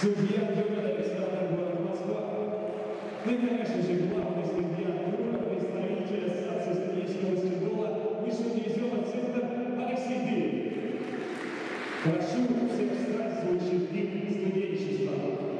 судья Юра Александр город Москва. Ну и, конечно же, главный судья Юра, представитель Ассоциации студенческого баскетбола Высшего дивизиона Центр Алексей Дырин. Прошу всех стран случаев студенчества.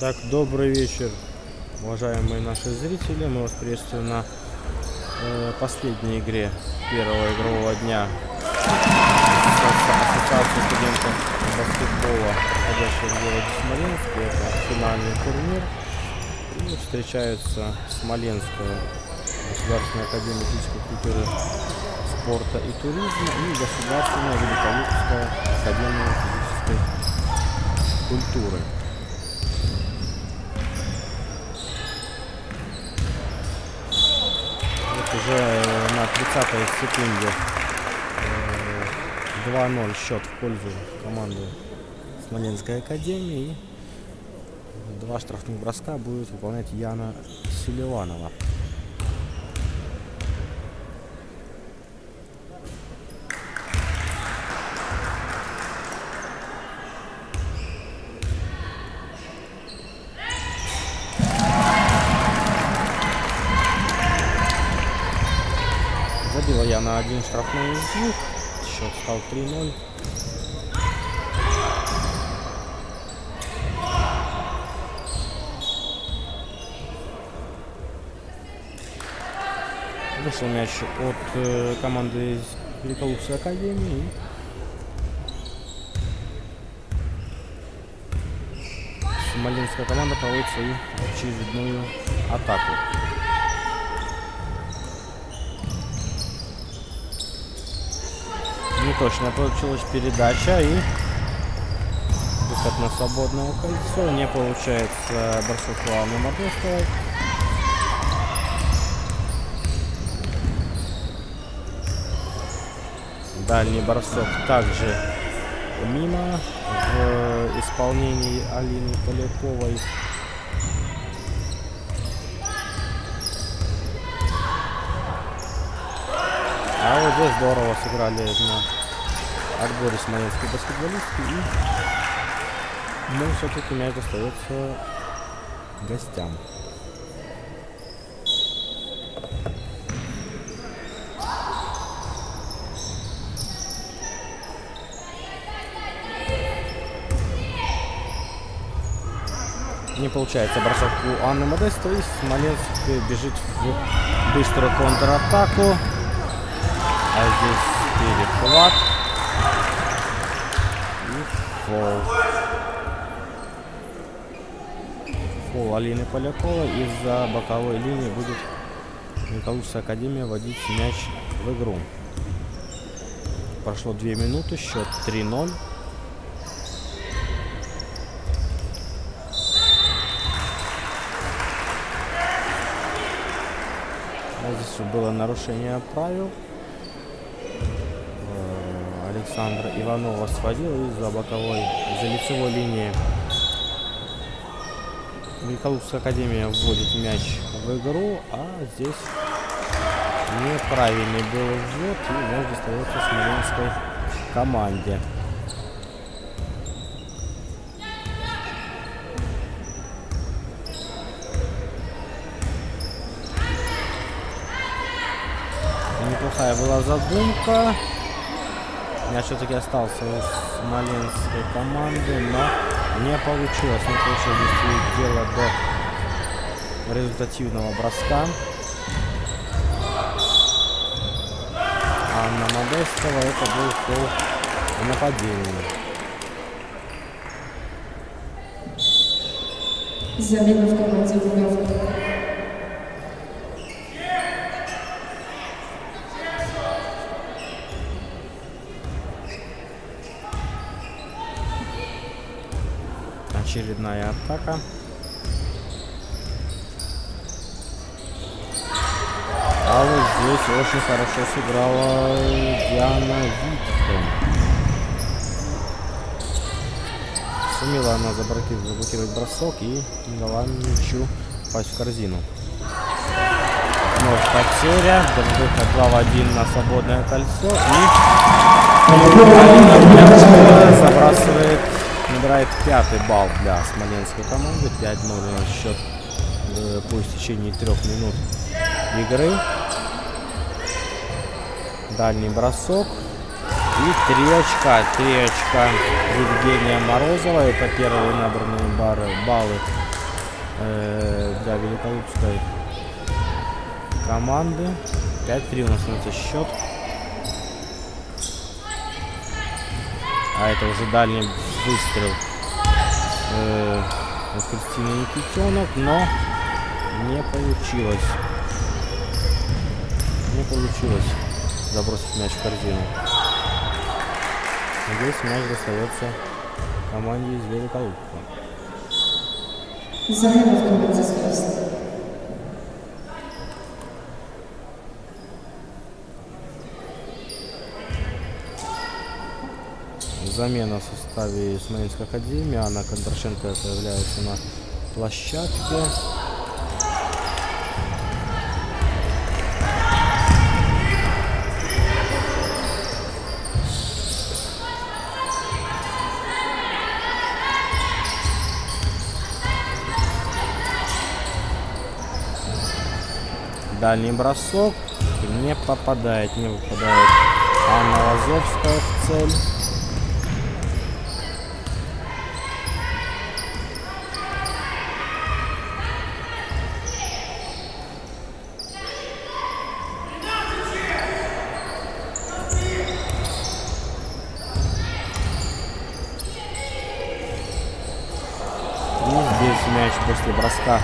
Так, добрый вечер, уважаемые наши зрители. Мы вас приветствуем на э, последней игре первого игрового дня Ассоциации студентов баскетбола, входящего в городе Смоленск. Это финальный турнир. И встречаются Смоленская Государственная академия физической культуры, спорта и туризма и Государственная Великолепская академия физической культуры. Уже на 30 секунде 2-0 счет в пользу команды Смоленской академии. Два штрафных броска будет выполнять Яна Селиванова. Штрафной из двух. Счет стал 3-0. Вышел мяч от э, команды из Великолукской академии. Смоленская команда проводит свою очередную атаку. Точно получилась передача и выход на свободное кольцо. Не получается бросок Модестовой. Дальний бросок также мимо в исполнении Алины Поляковой. А вот здесь здорово сыграли на отборе смоленские баскетболисты. И ну, все-таки мяч достается гостям. Не получается бросок у Анны Модестовой. Смоленск бежит в быструю контратаку. А здесь перехват. Фол. Фол Алины Поляковой. Из-за боковой линии будет Николаевская академия вводить мяч в игру. Прошло 2 минуты, счет 3-0. Здесь было нарушение правил. Александра Иванова сводил из-за боковой, из-за лицевой линии. Великолукская академия вводит мяч в игру, а здесь неправильный был ввод и мяч достается смоленской команде. Неплохая была задумка. Я все-таки остался у смоленской команды, но не получилось. Не получилось довести дело до результативного броска. Анна Модестова это был фол в нападении. Замена в команде Луговка. Очередная атака. А вот здесь очень хорошо сыграла Диана Витхен. Сумела она заблокировать, заблокировать бросок и дала мячу попасть в корзину. Вновь потеря. Выход 2 в 1 на свободное кольцо. И забрасывает набирает пятый балл для смоленской команды. 5-0 счет э, по истечении трех минут игры. Дальний бросок. И три очка. Три очка Евгения Морозова. Это первые набранные бары, баллы э, для Великолукской команды. 5-3 у нас становится счет. А это уже дальний выстрел э, от Кристины Никитенок, но не получилось. Не получилось забросить мяч в корзину. Здесь мяч достается команде из Великолукова. Замена в команде «Звезд». Замена в составе Смоленской академии. Анна Кондрашенко появляется на площадке. Дальний бросок. Не попадает, не попадает Анна Лазовская в цель. И здесь мяч после броска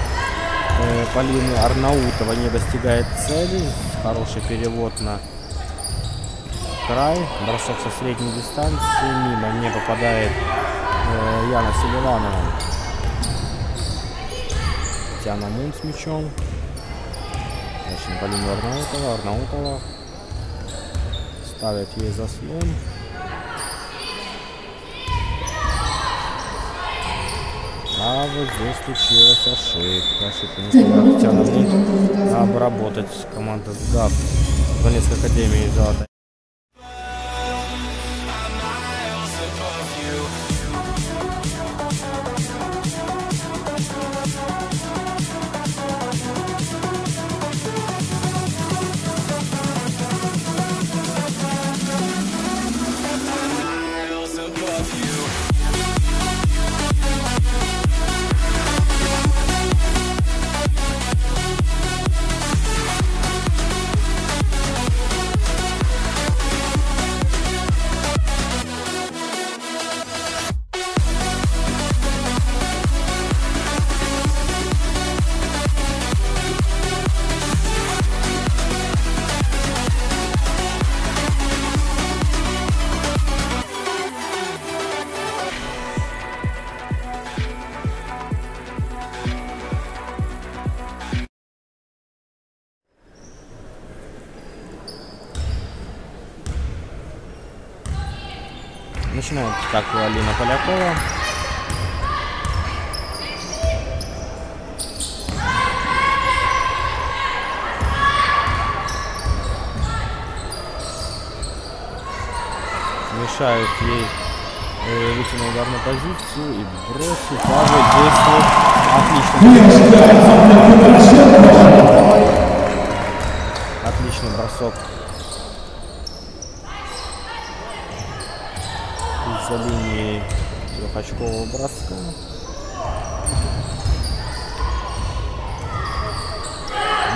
э, Полины Арнаутова не достигает цели. Хороший перевод на край. Бросок со средней дистанции. Мимо не попадает э, Яна Селиванова. Тяна Мун с мячом. Дальше на Полину Арнаутова. Арнаутова ставит ей заслон. А вот здесь случилась ошибка. Ошибка не смогла Татьяна обработать команда СГАФ Донецкой Академии Золотой. Мешают ей э, выйти на ударную позицию и бросить. Даже действует отлично. Отличный бросок из-за линии трехочкового броска.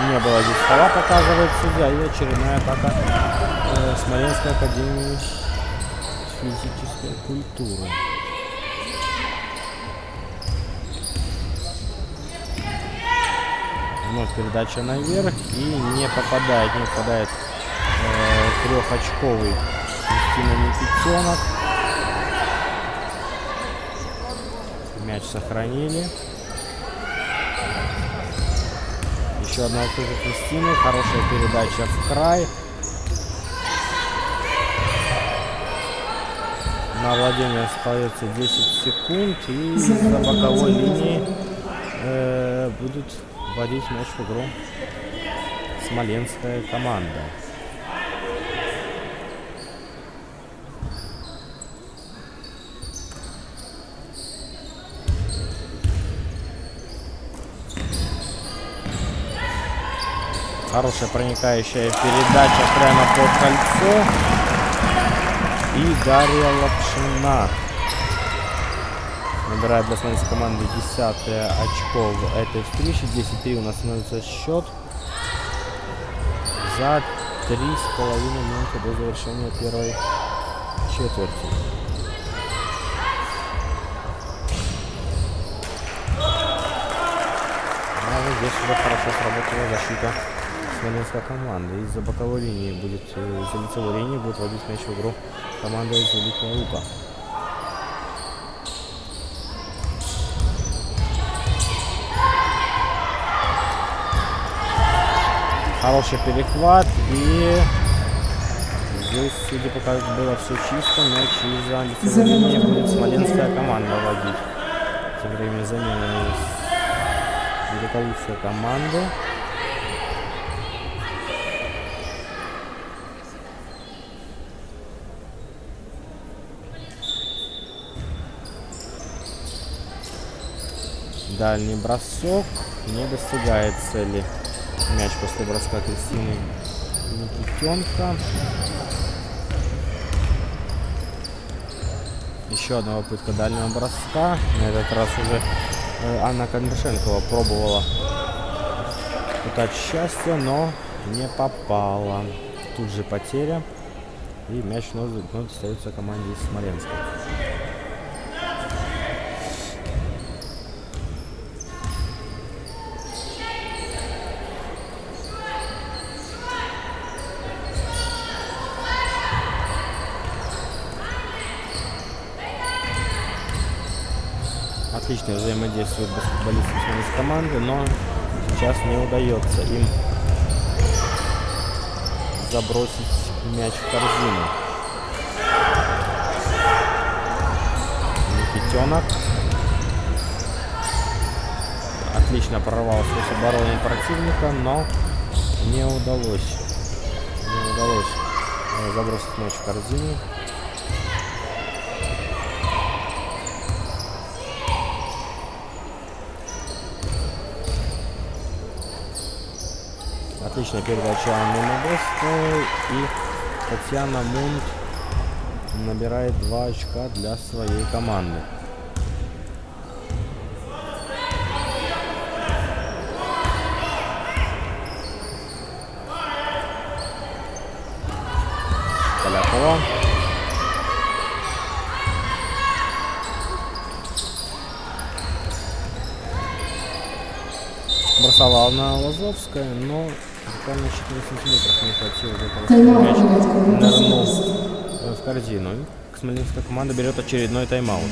Не было здесь фола, показывает судья, и очередная атака э, Смоленской академии физической культуры. Вновь передача наверх и не попадает, не попадает э, трехочковый Кристина Никитенок. Мяч сохранили. Еще одна тоже Кристины. Хорошая передача в край. На владение остается 10 секунд. И за боковой линии э, будут вводить мяч в игру смоленская команда. Хорошая проникающая передача прямо под кольцо. И Дарья Лапшина. Набирает для своей команды 10 очко в этой встрече. 10-3 у нас становится счет. За 3,5 минуты до завершения первой четверти. Ну, а здесь уже хорошо сработала защита смоленской команды. Из-за боковой линии будет, э, из-за лицевой линии будет вводить мяч в игру команда из Великого Лука. Хороший перехват и здесь, судя по как было все чисто, из-за лицевой линии будет смоленская команда вводить. Тем временем замена из великолучской Дальний бросок не достигает цели. Мяч после броска Кристины Никитенко. Еще одна попытка дальнего броска. На этот раз уже э, Анна Кондрашенкова пробовала пытать счастье, но не попала. Тут же потеря. И мяч вновь, вновь остается команде из Смоленска. Отлично взаимодействуют баскетболисты из команды, но сейчас не удается им забросить мяч в корзину. Никитенок. Отлично прорвал сквозь оборону противника, но не удалось. Не удалось э, забросить мяч в корзину. Отличная передача Анны Модестой. И Татьяна Мунт набирает 2 очка для своей команды. Полякова. Бросала она Лазовская, но буквально 4 сантиметров не хватило для того, чтобы Тайм-аут мяч нырнул э, в корзину. Смоленская команда берет очередной тайм-аут.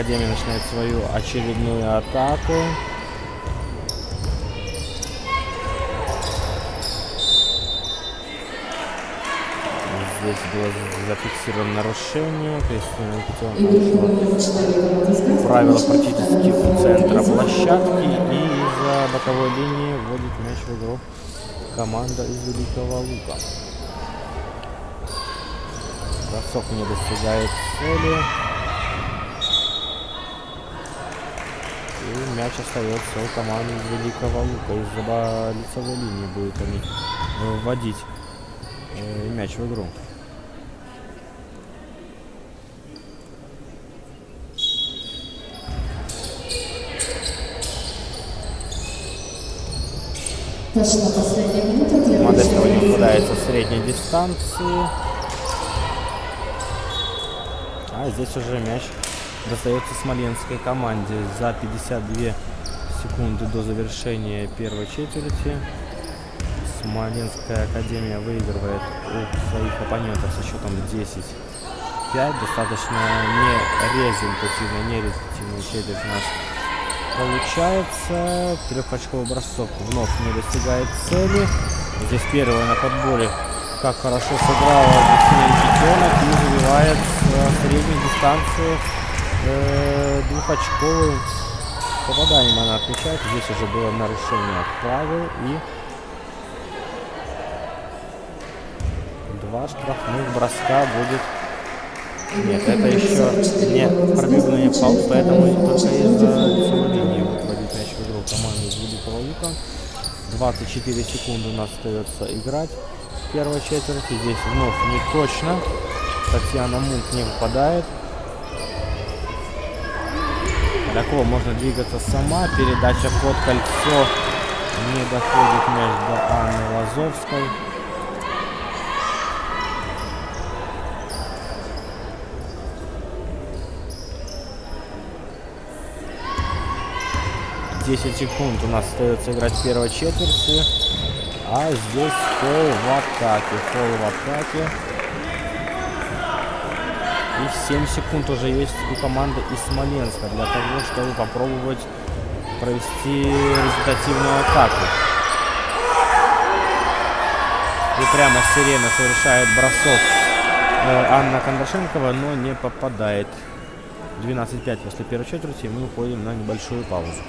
Академия начинает свою очередную атаку. Здесь было зафиксировано нарушение. Кристина Никитенко Игрок вышла номер 4 команды «Спас» правило практически у центра площадки и из-за боковой линии вводит мяч в игру команда из Великого Лука. Бросок не достигает цели. И мяч остается у команды Великого Лука. Из-за лицевой линии будут они э, вводить э, мяч в игру. Модестова не попадается с средней дистанции. А здесь уже мяч достается смоленской команде за 52 секунды до завершения первой четверти. Смоленская академия выигрывает у своих оппонентов со счетом 10-5. Достаточно нерезультативная, нерезультативная четверть у нас получается. Трехочковый бросок вновь не достигает цели. Здесь первая на подборе. Как хорошо сыграла Алексей Чемпионок и забивает с средней дистанции э, двухочковым попаданием она отмечает. Здесь уже было нарушение правил и два штрафных броска будет нет, это еще не пробивные фол, поэтому только из-за лицевой линии выводить мяч в игру команды из Великого Лука. 24 секунды у нас остается играть в первой четверти. Здесь вновь не точно. Татьяна Мунт не попадает. Полякова можно двигаться сама. Передача под кольцо. Не доходит мяч до Анны Лазовской. 10 секунд у нас остается играть в первой четверти. А здесь фол в атаке. Фол в атаке. И 7 секунд уже есть у команды из Смоленска для того, чтобы попробовать провести результативную атаку. И прямо сирена совершает бросок э, Анна Кондрашенкова, но не попадает. 12-5 после первой четверти мы уходим на небольшую паузу.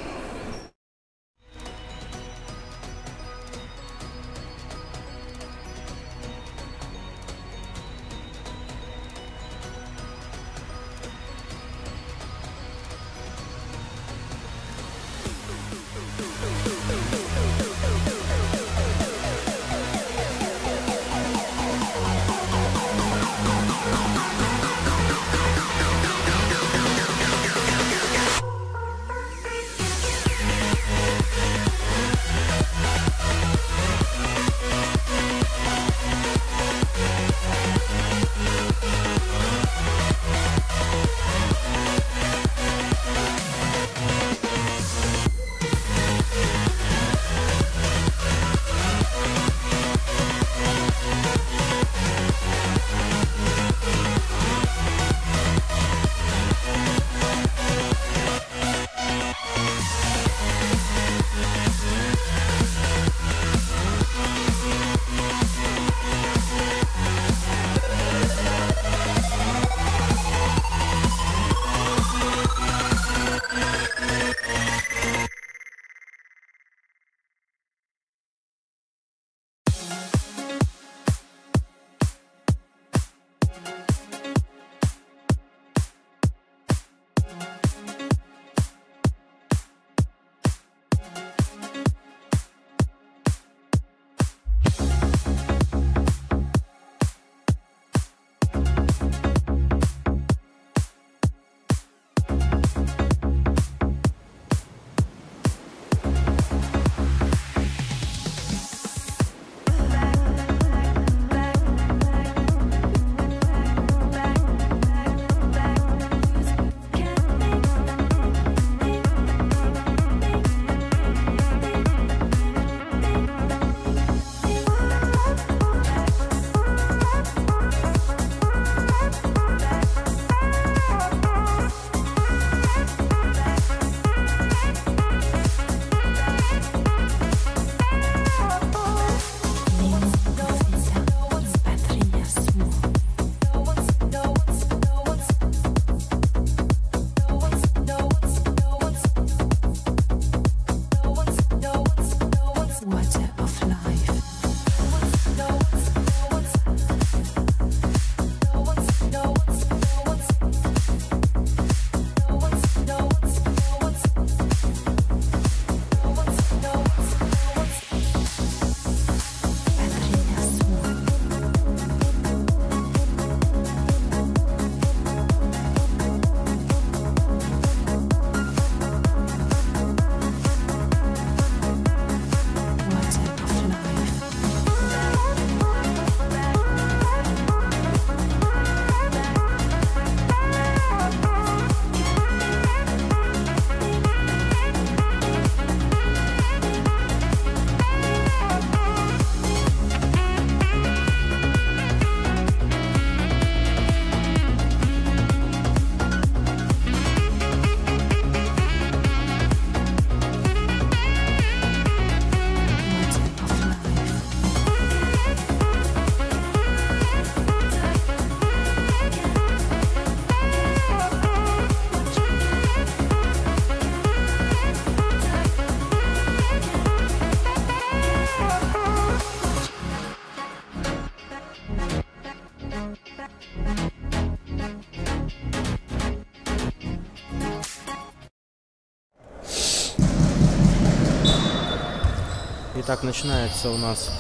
Итак, начинается у нас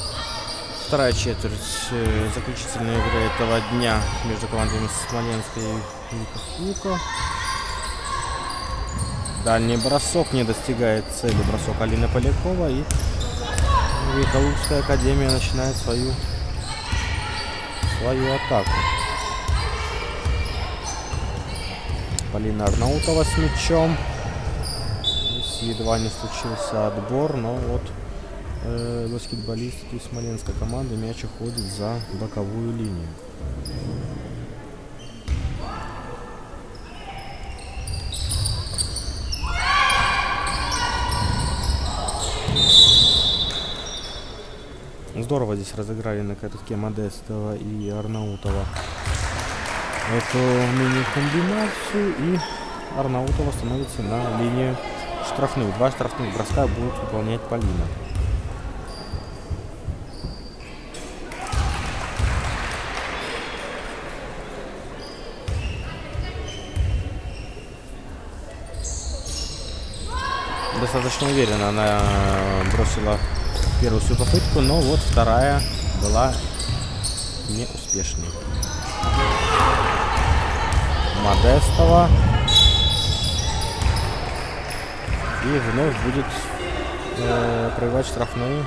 вторая четверть э, заключительной игры этого дня между командами Смоленска и Никохука. Дальний бросок не достигает цели. Бросок Алины Полякова и Виколубская академия начинает свою свою атаку. Полина Арнаутова с мячом. Здесь едва не случился отбор, но вот э, баскетболистки Смоленской команды мяч уходит за боковую линию. Здорово здесь разыграли на катке Модестова и Арнаутова эту мини-комбинацию. И Арнаутова становится на линию штрафных. Два штрафных броска будет выполнять Полина. Достаточно уверенно она бросила первую свою попытку, но вот вторая была неуспешной. Модестова. И вновь будет э, проявлять штрафные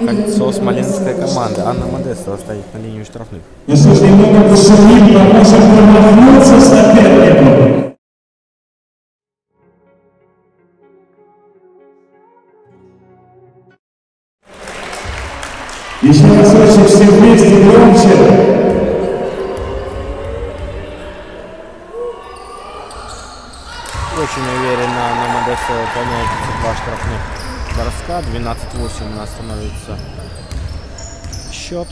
в кольцо смоленской команды. Анна Модестова стоит на линию штрафных. Если Еще разочек все вместе громче. Очень уверенно на Модестова выполняет два штрафных броска. 12-8 у нас становится счет.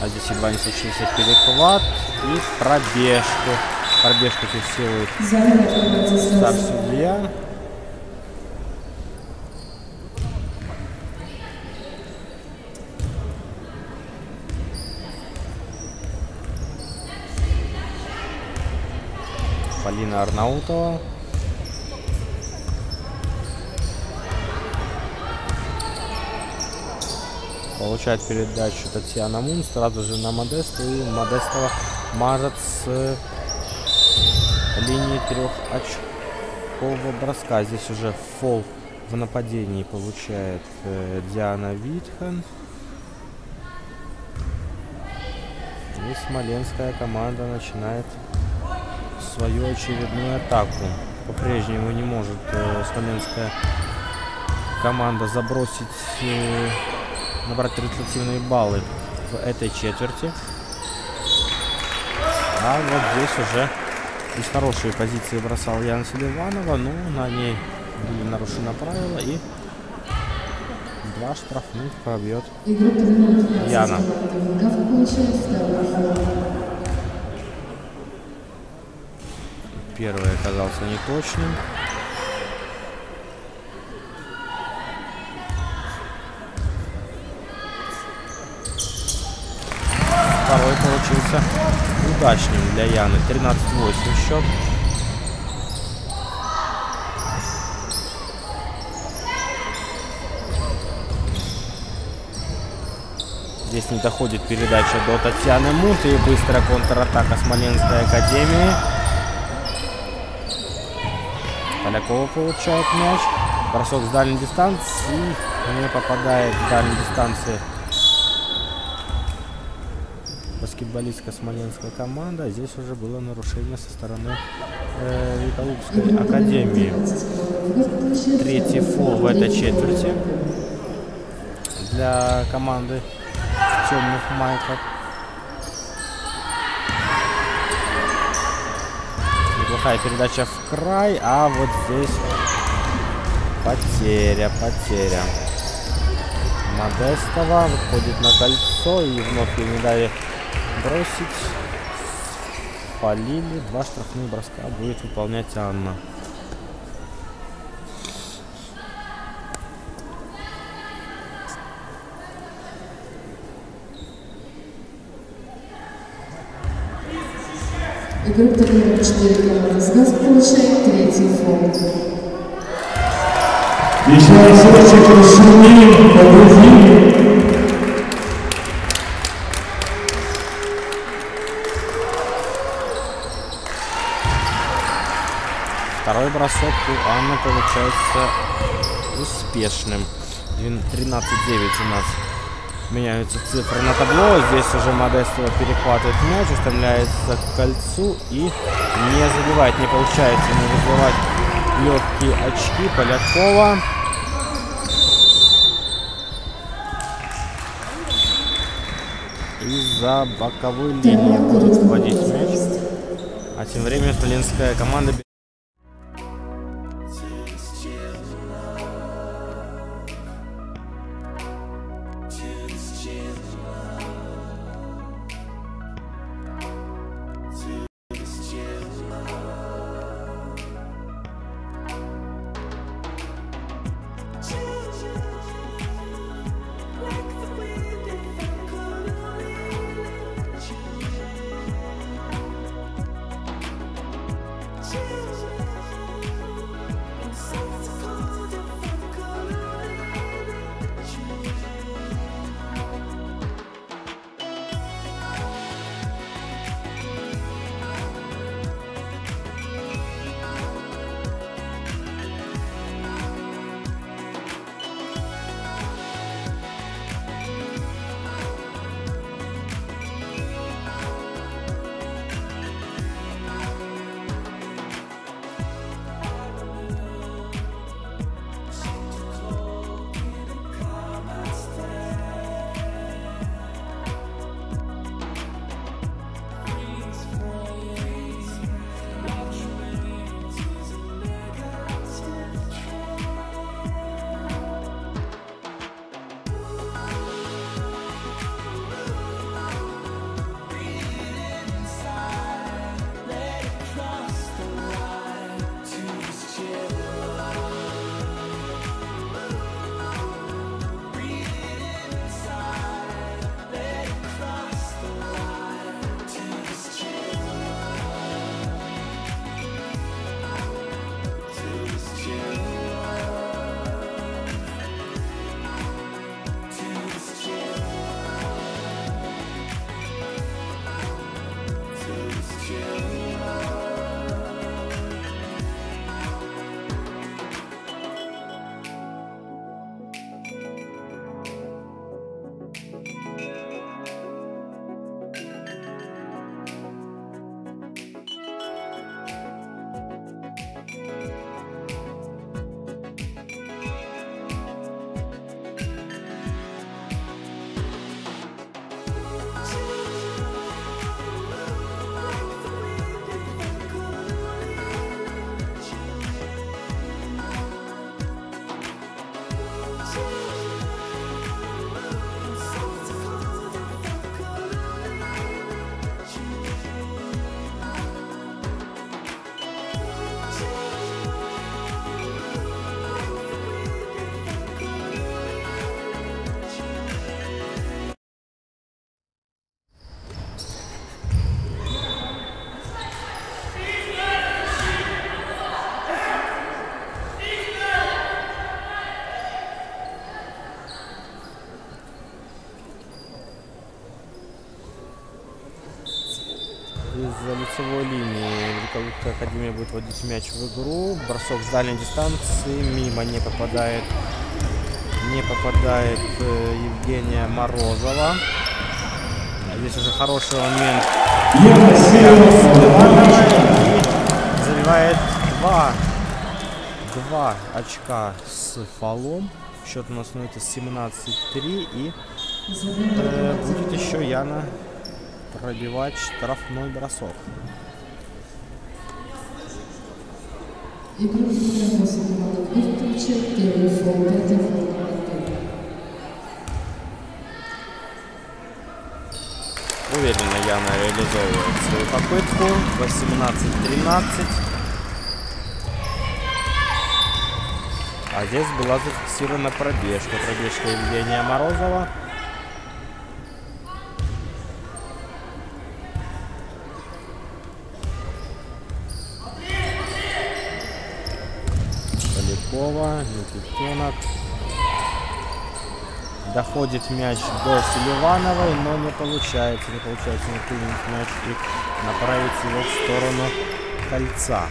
А здесь едва не случился перехват и пробежку. Пробежку фиксирует стар судья. Полина Арнаутова. Получает передачу Татьяна Мун сразу же на Модесту. И Модестова мажет с линии трехочкового броска. Здесь уже фол в нападении получает э, Диана Витхан. И смоленская команда начинает свою очередную атаку. По-прежнему не может э, смоленская команда забросить, э, набрать результативные баллы в этой четверти. А вот здесь уже из хорошей позиции бросал Яна Селиванова, но на ней были нарушены правила и два штрафных пробьет Яна. Первый оказался неточным. Второй получился удачным для Яны. 13-8 счет. Здесь не доходит передача до Татьяны Мут и быстрая контратака Смоленской Академии. Полякова получает мяч. Бросок с дальней дистанции. Не попадает в дальней дистанции баскетболистка Смоленская команда. Здесь уже было нарушение со стороны э, Виколубской академии. Третий фол в этой четверти для команды темных майках. Неплохая передача в край, а вот здесь потеря, потеря. Модестова выходит на кольцо и вновь не дали бросить. Полили. Два штрафных броска будет выполнять Анна. Группа номер 4 команды «Сгаз» получает третий фонд. Еще разочек расшумим, погрузим. Второй бросок у Анны получается успешным. 13-9 у нас меняются цифры на табло. Здесь уже Модестова перехватывает мяч, устремляется к кольцу и не забивает, не получается ему вызывать легкие очки Полякова. И за боковую линию будет вводить мяч. А тем временем смоленская команда вводить мяч в игру. Бросок с дальней дистанции. Мимо не попадает не попадает э, Евгения Морозова. Здесь уже хороший момент. И забивает два, два очка с фолом. Счет у нас становится 17-3. И э, будет еще Яна пробивать штрафной бросок. Игрок номер 8 команды «Гриф» получает первый фол, пятый фол команды. Уверенно Яна реализовывает свою попытку. 18-13. А здесь была зафиксирована пробежка. Пробежка Евгения Морозова. Цветкова, Никитенок. Доходит мяч до Селивановой, но не получается, не получается накинуть мяч и направить его в сторону кольца.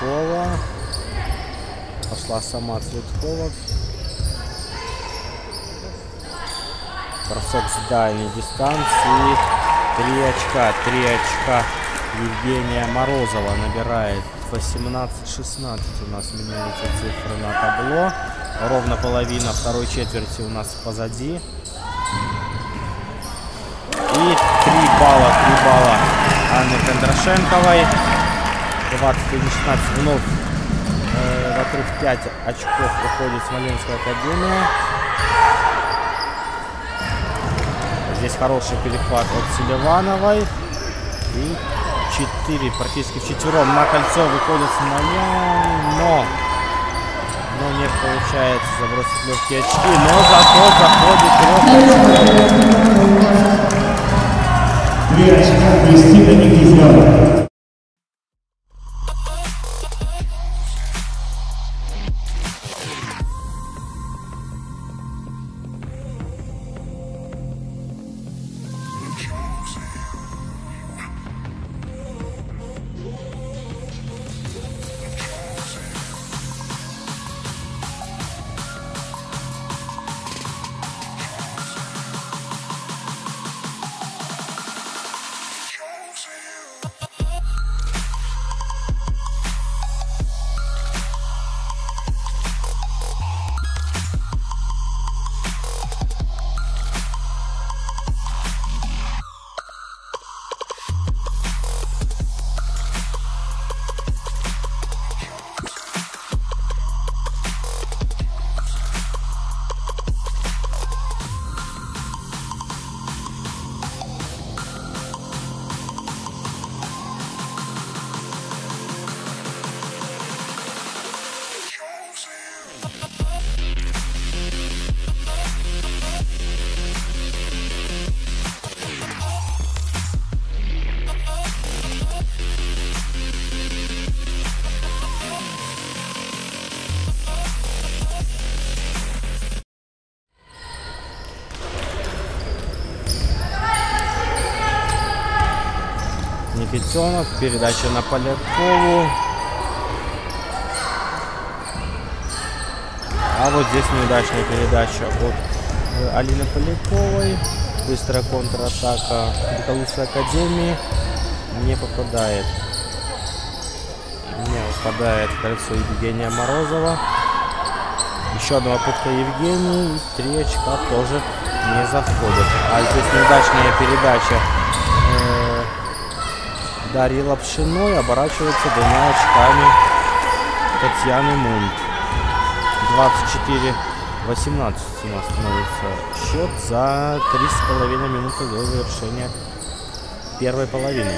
Цветкова. Пошла сама Цветкова. Бросок с дальней дистанции. Три очка, три очка. Евгения Морозова набирает 18-16 у нас меняются цифры на табло. Ровно половина второй четверти у нас позади. И 3 балла, 3 балла Анны Кондрашенковой. 20-16 вновь э, вокруг 5 очков уходит Смоленская Академия. Здесь хороший перехват от Селивановой. И 4, практически вчетвером на кольцо выходит Смолян, но, но не получается забросить легкие очки, но зато заходит трех Три очка Кристина Никифорова. Никитенок, передача на Полякову. А вот здесь неудачная передача от э, Алины Поляковой. Быстрая контратака Бакалужской Академии. Не попадает. Не попадает в кольцо Евгения Морозова. Еще одна попытка Евгении. И три очка тоже не заходят. А здесь неудачная передача Дарьи Лапшиной оборачивается двумя очками Татьяны Мунт. 24-18 у нас становится счет за 3,5 минуты до завершения первой половины.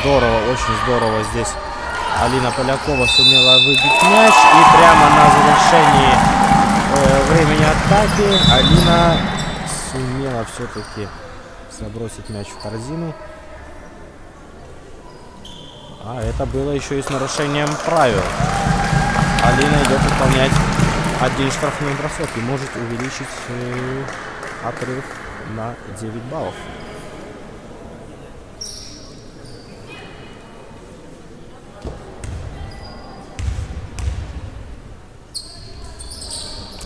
Здорово, очень здорово здесь Алина Полякова сумела выбить мяч. И прямо на завершении э, времени атаки Алина сумела все-таки забросить мяч в корзину. А это было еще и с нарушением правил. Алина идет выполнять один штрафной бросок и может увеличить э, отрыв на 9 баллов.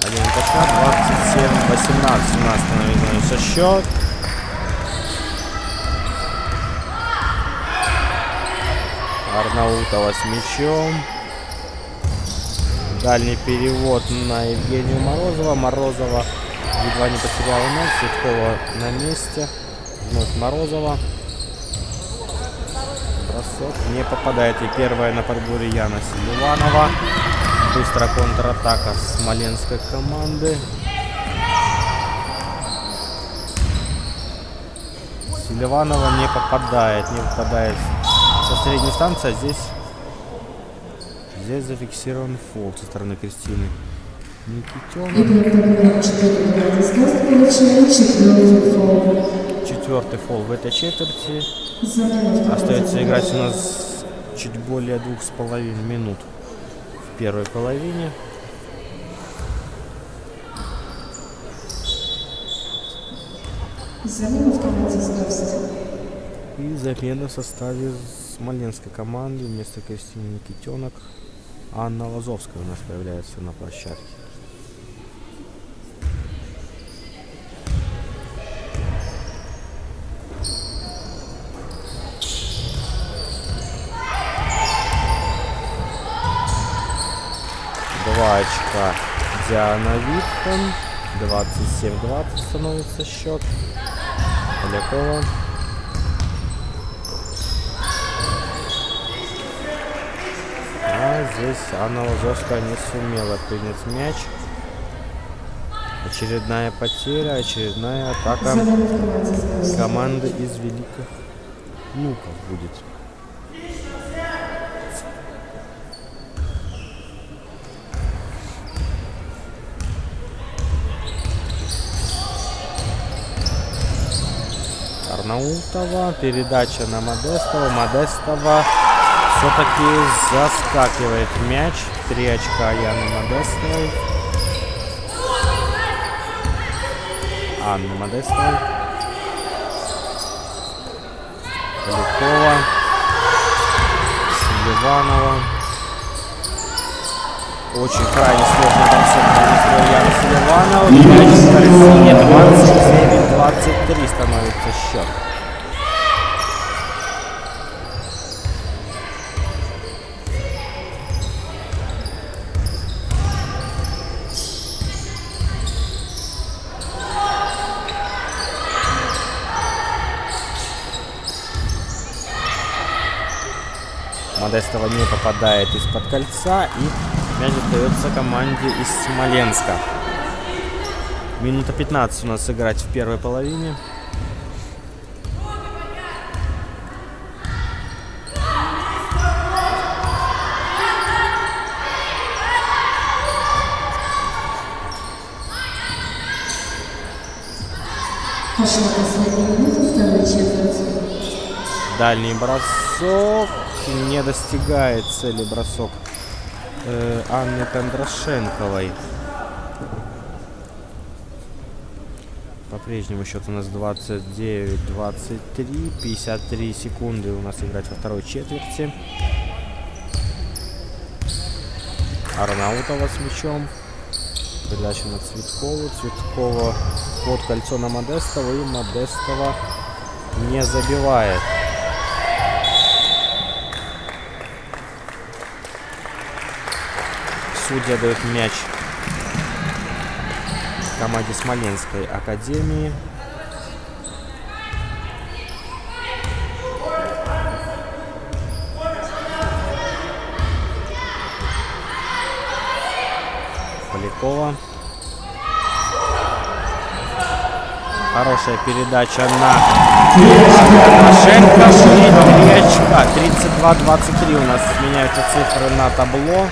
Один точка, 27-18 у нас становится счет. Арнаутова с мячом. Дальний перевод на Евгению Морозова. Морозова едва не потеряла мяч. Цветкова на месте. Вновь Морозова. Бросок не попадает. И первая на подборе Яна Селиванова. Быстрая контратака смоленской команды. Селиванова не попадает, не попадает со средней станции, а здесь, здесь зафиксирован фол со стороны Кристины. Никитенок. Игрок под номером 4 команды «Звезд» получает четвертый фол. В этой четверти. Остается играть у нас чуть более двух с половиной минут в первой половине. Замена в «Звезд». И замена в составе смоленской команды вместо Кристины Никитенок Анна Лазовская у нас появляется на площадке. Два очка Диана Виттон. 27-20 становится счет. Полякова. А здесь Анна Лазовская не сумела принять мяч. Очередная потеря, очередная атака команды из Великих Луков будет. Арнаутова, передача на Модестова, Модестова все-таки заскакивает мяч, три очка Яны Модестовой. Анны Модестовой. Полякова, Селиванова. Очень крайне сложный бросок Яна Селиванова. Мяч в корзине 29-23 становится счет. Модестова не попадает из-под кольца и мяч остается команде из Смоленска. Минута 15 у нас играть в первой половине. Дальний бросок не достигает цели бросок э, Анны Кондрашенковой. По-прежнему счет у нас 29-23. 53 секунды у нас играть во второй четверти. Арнаутова с мячом. Передача на Цветкову. Цветкова под кольцо на Модестова. И Модестова не забивает. Судья дает мяч команде Смоленской Академии. Полякова. Хорошая передача на Машенко. И три очка. 32-23 у нас меняются цифры на табло.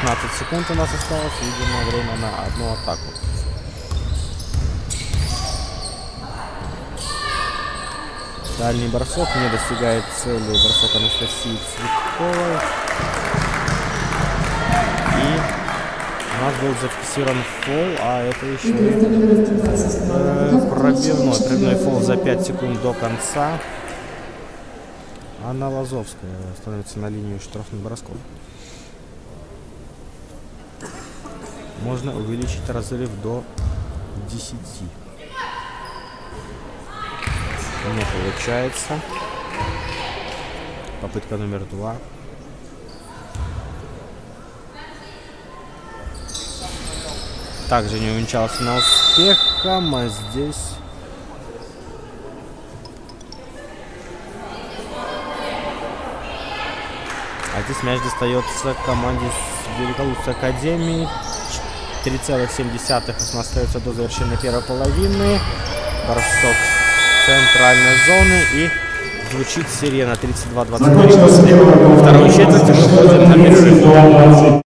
16 секунд у нас осталось. Видимо, время на одну атаку. Дальний бросок не достигает цели. Бросок Анастасии Цветковой. И у нас был зафиксирован фол, а это еще Игрок под номером 13 э, пробивной. Пробивной фол за фол. 5 секунд до конца. Анна Лазовская становится на линию штрафных бросков. Можно увеличить разрыв до 10. Не получается. Попытка номер два. Также не увенчался на успехом, а здесь... А здесь мяч достается команде с Академии. 3,7 у нас остается до завершения первой половины. Бросок центральной зоны и звучит сирена 32-23 после второй четверти. Мы уходим на перерыв.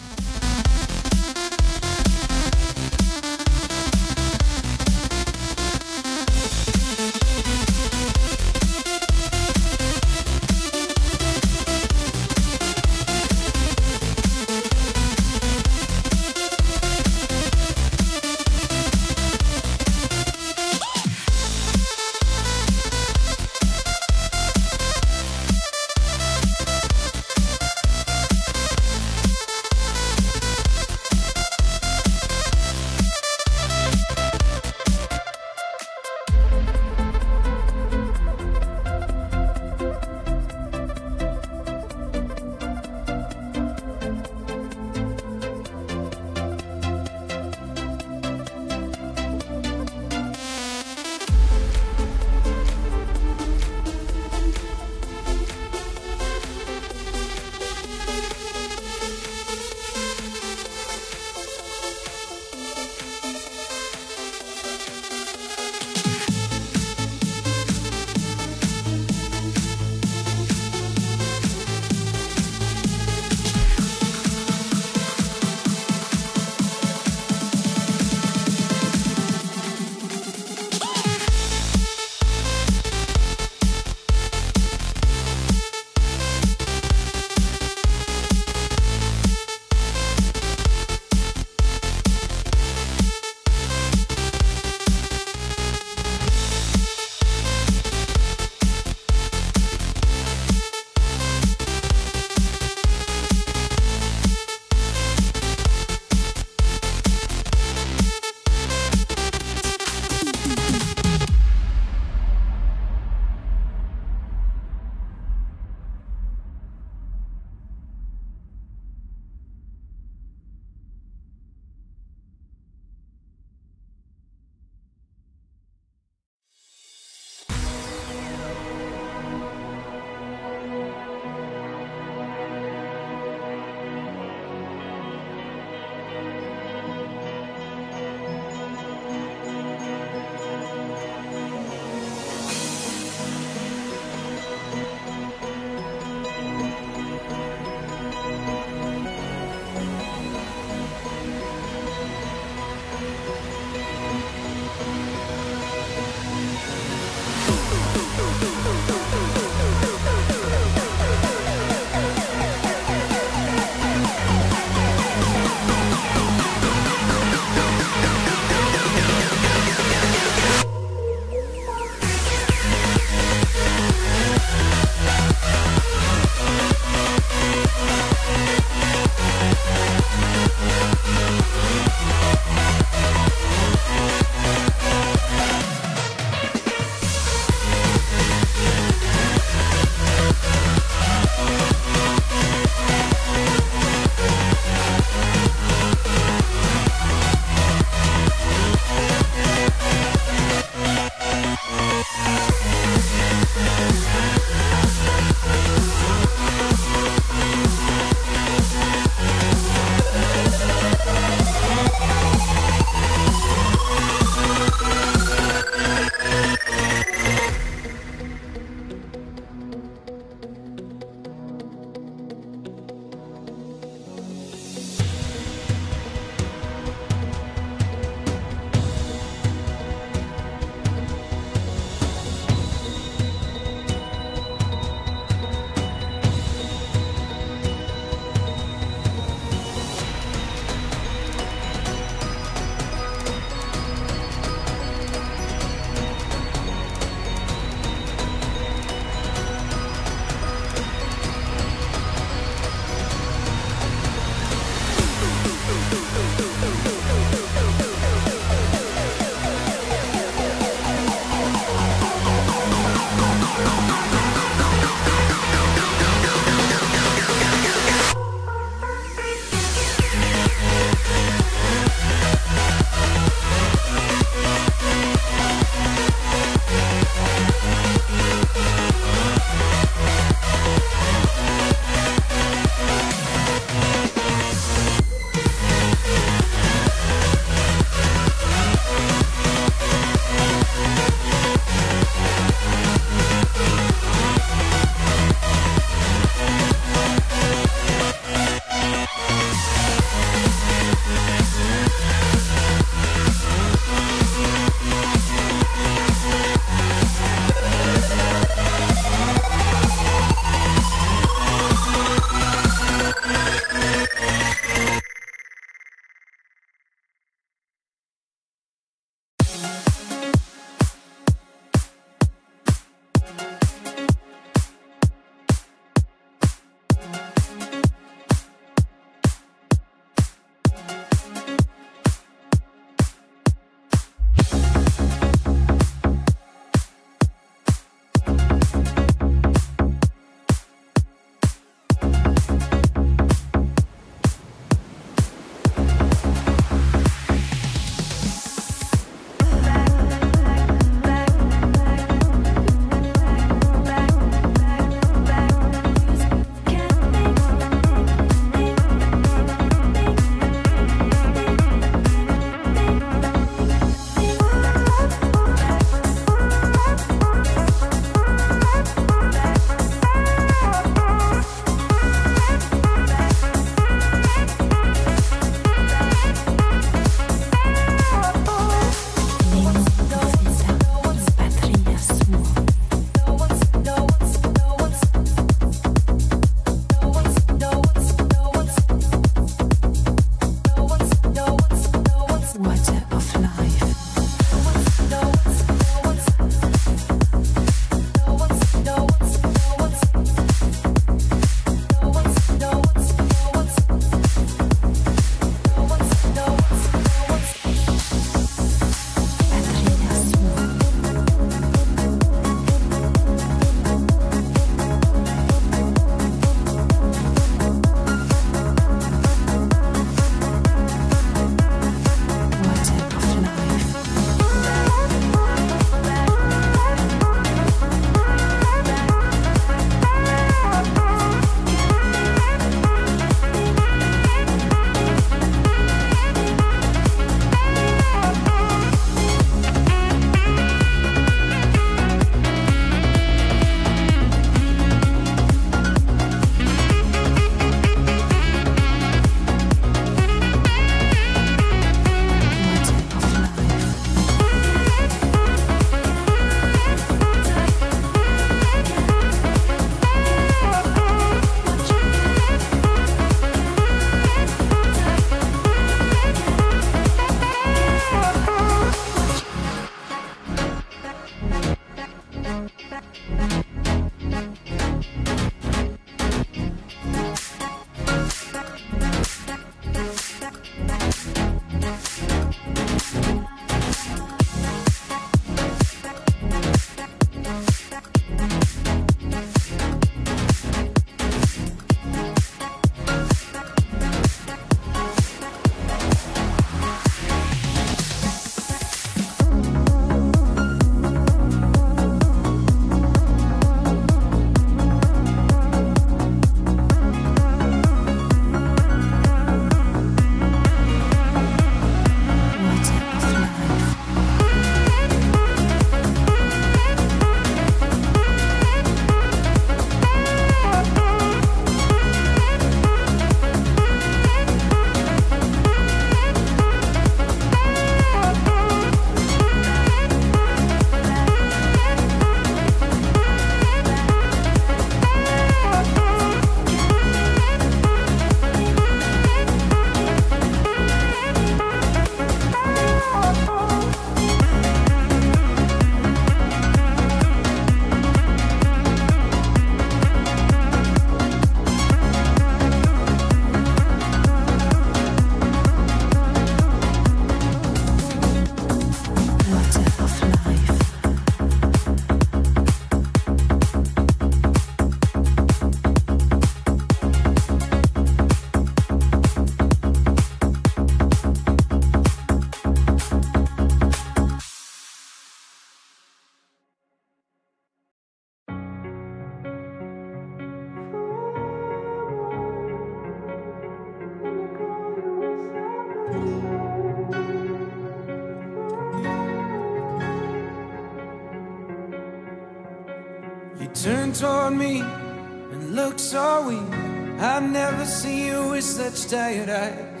Toward me and look so weak. I've never seen you with such tired eyes.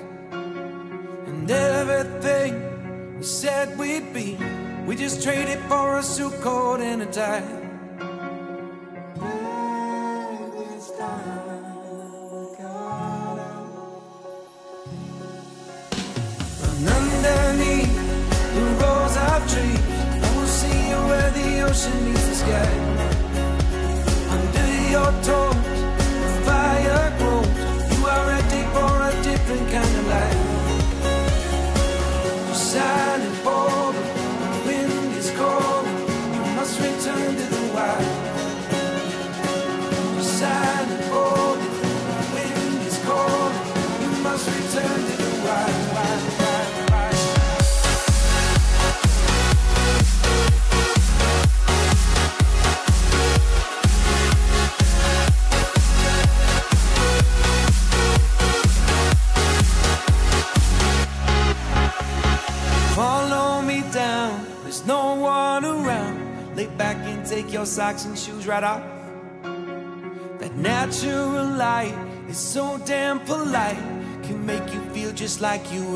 And everything we said we'd be, we just traded for a suit coat and a tie. Right off. That natural light is so damn polite, can make you feel just like you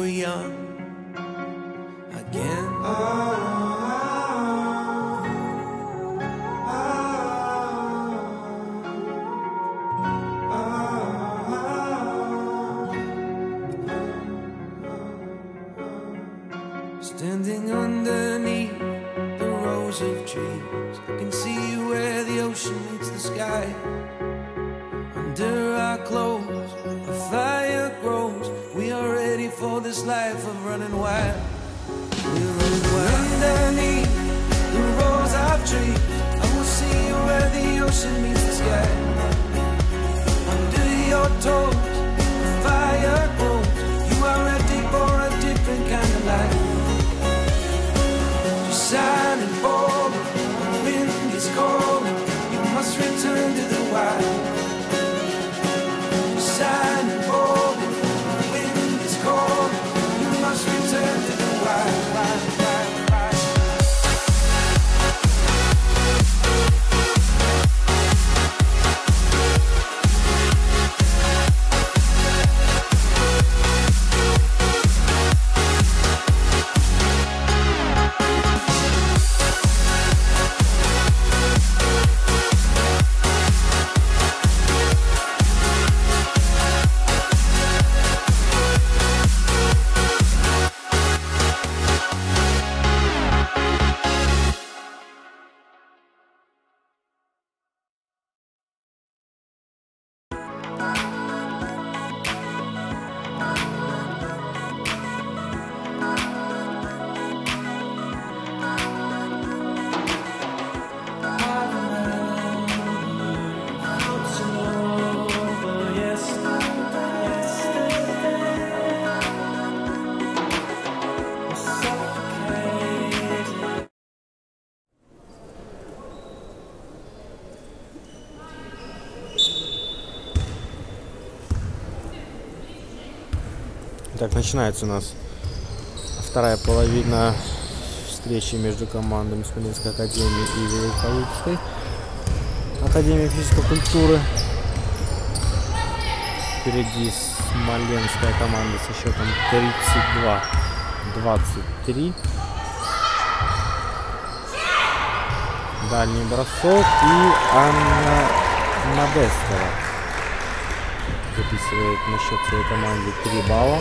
Так, начинается у нас вторая половина встречи между командами Смоленской академии и Великолукской академии физической культуры. Впереди Смоленская команда со счетом 32-23. Дальний бросок и Анна Модестова записывает на счет своей команде 3 балла.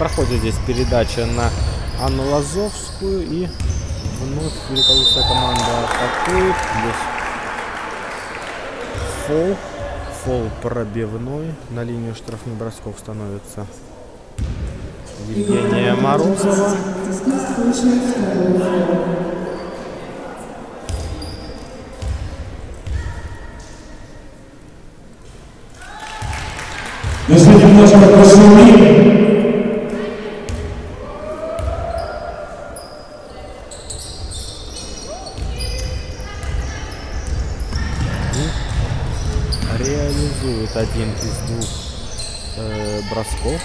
Проходит здесь передача на Анну Лазовскую и вновь великолучшая команда атакует. Здесь фол. Фол пробивной. На линию штрафных бросков становится Евгения Морозова. Если немножко пошумим, и реализует один из двух э, бросков.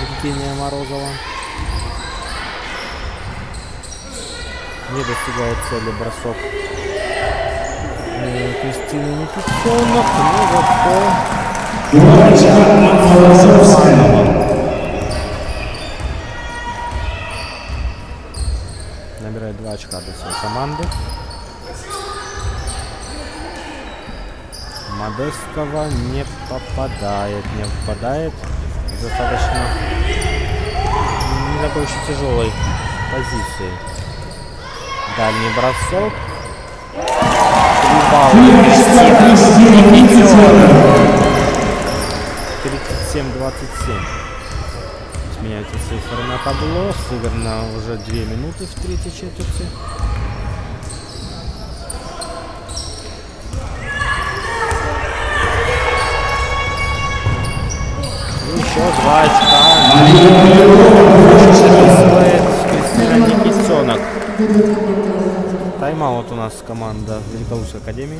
Евгения Морозова. Не достигает цели бросок э, зато Два очка Анна Лазовская. набирает 2 очка для своей команды. Модестова не попадает, не попадает. Достаточно не такой еще тяжелой позиции. Дальний бросок. Три балла. Три очка Кристина Никитенок. 37-27. Сменяются цифры на табло. Сыграно уже 2 минуты в третьей четверти. Еще два очка. Записывает Кристина Никитенок. Тайм-аут у нас команда Великорусской Академии.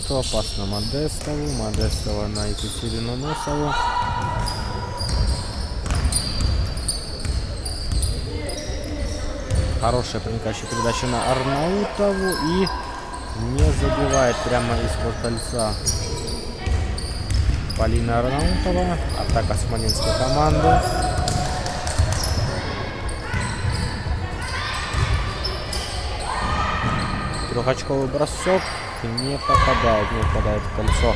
Арнаутова пас на Модестову. Модестова на Екатерину Носову. Хорошая проникающая передача на Арнаутову и не забивает прямо из-под кольца. Полина Арнаутова. Атака смоленской команды. Трехочковый бросок не попадает, не попадает в кольцо.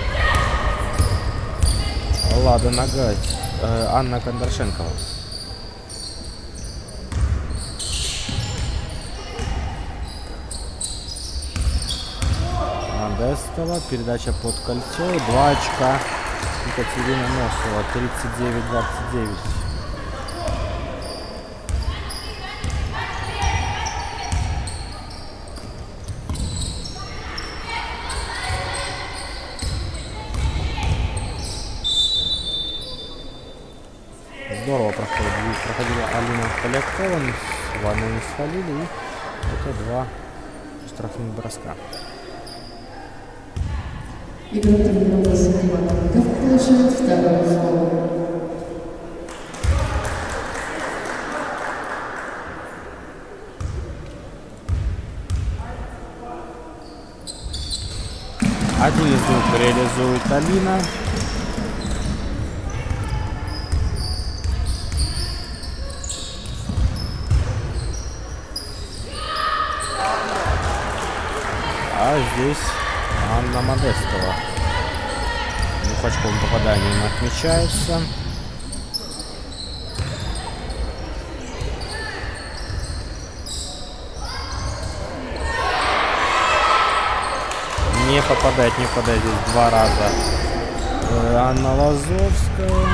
Лада Нагать. Э, Анна Кондрашенкова. Модестова. Передача под кольцо. Два очка. Екатерина Носова. 39-29. Свалили, и это два штрафных броска. Игрок тренировался Иванов получает второй фол. Один из двух реализует Алина. А здесь Анна Модестова. Двухочковым попаданием отмечается. Не попадает, не попадает здесь два раза. Э, Анна Лазовская.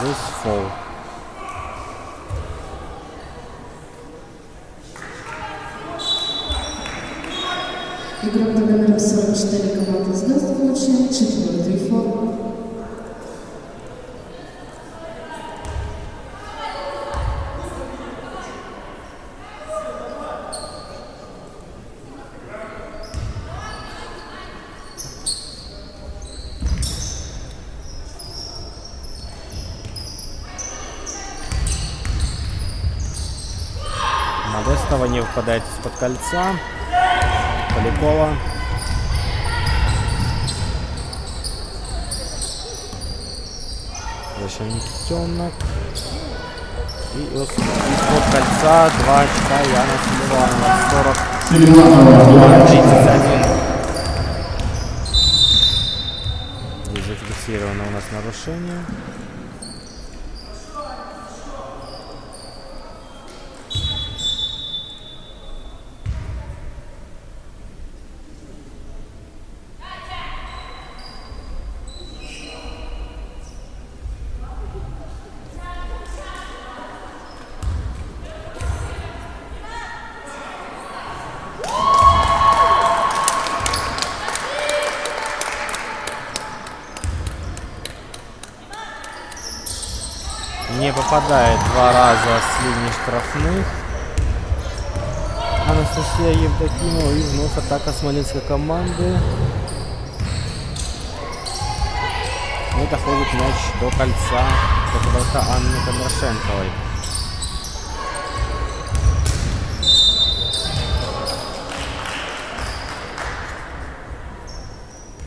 Здесь фол. Игрок под номером 44 команды «Звезд» получил четвертый форум. Модестова не выпадает из-под кольца. Полякова. Зачем Никитенок? И из- из-под кольца 2 очка Яна Селиванова. 40 Селиванова, 31. Здесь зафиксировано у нас нарушение. Не попадает два раза с линии штрафных. Анастасия Евдокимова и вновь атака смоленской команды. И доходит мяч до кольца до подолка Анны Кондрашенковой.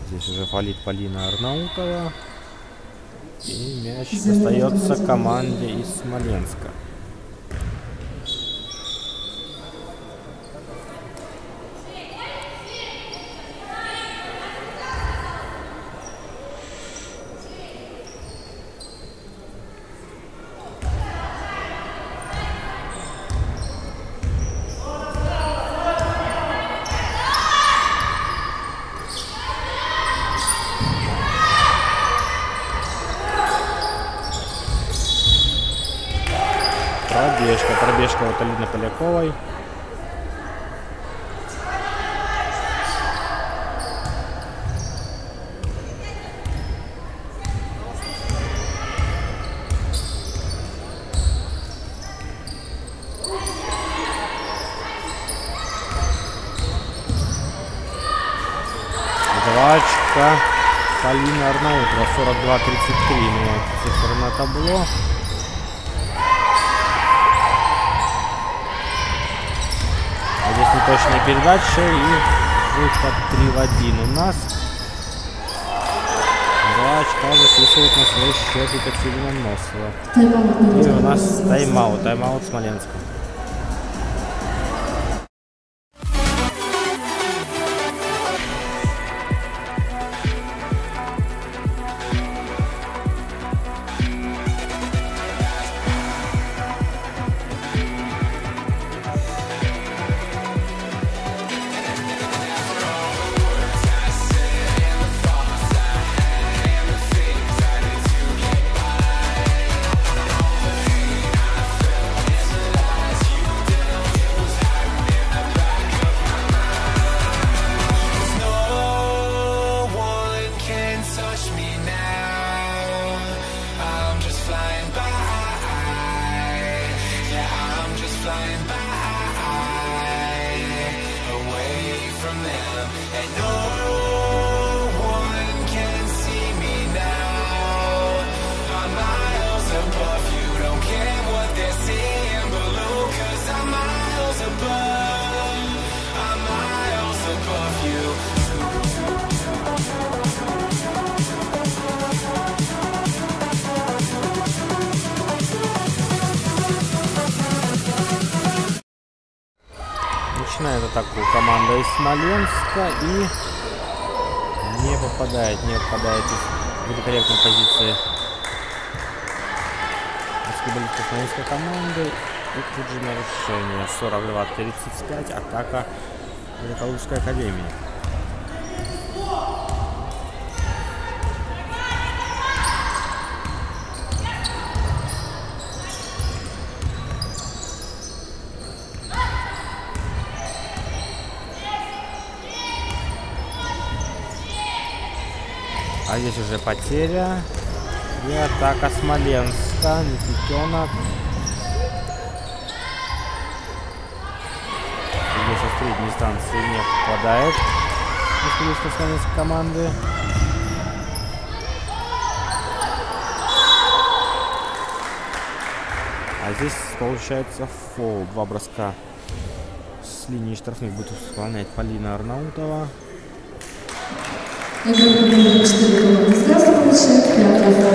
Здесь уже фалит Полина Арнаутова. Достается команде из Смоленска. Пробежка, пробежка от Алины Поляковой. Два очка Полина Арнаутова, 42-33 меняется табло. А здесь неточная передача и выход 3 в 1 у нас. Два очка записывает на свой счет Екатерина Носова. И у на нас тайм-аут, тайм-аут Смоленска. Смоленска и не попадает, не попадает из великолепной позиции баскетболистов Смоленской команды. И тут же нарушение. 42-35. Атака Великолукской академии. Здесь уже потеря. И атака Смоленска. Никитенок. Здесь со средней станции не попадает. Баскетболистов Смоленской команды. А здесь получается фол. Два броска с линии штрафных будет исполнять Полина Арнаутова. Игрок номер 4 команды Здравствуйте, пятый фол.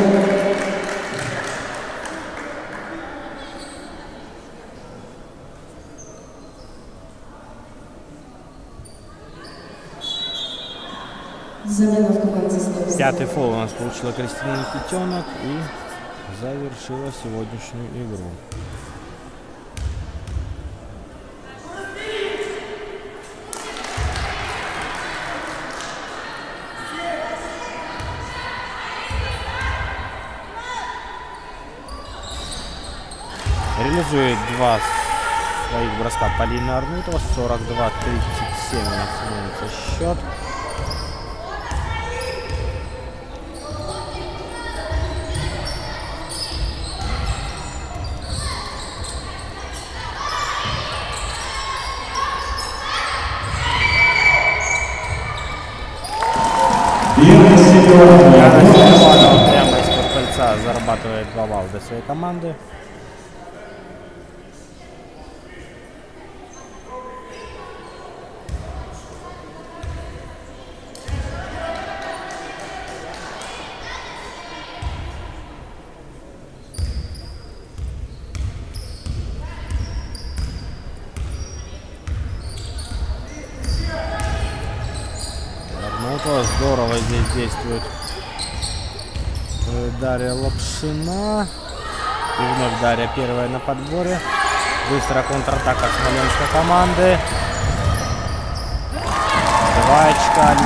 Замена в команде снова. Пятый фол у нас получила Кристина Никитенок и завершила сегодняшнюю игру. Реализует два своих броска Полина Арнутова. 42-37 у нас становится счет. Прямо из-под кольца зарабатывает два балла для своей команды. Арнаутова здорово здесь действует э, Дарья Лапшина. И вновь Дарья первая на подборе. Быстрая контратака смоленской команды. Два очка.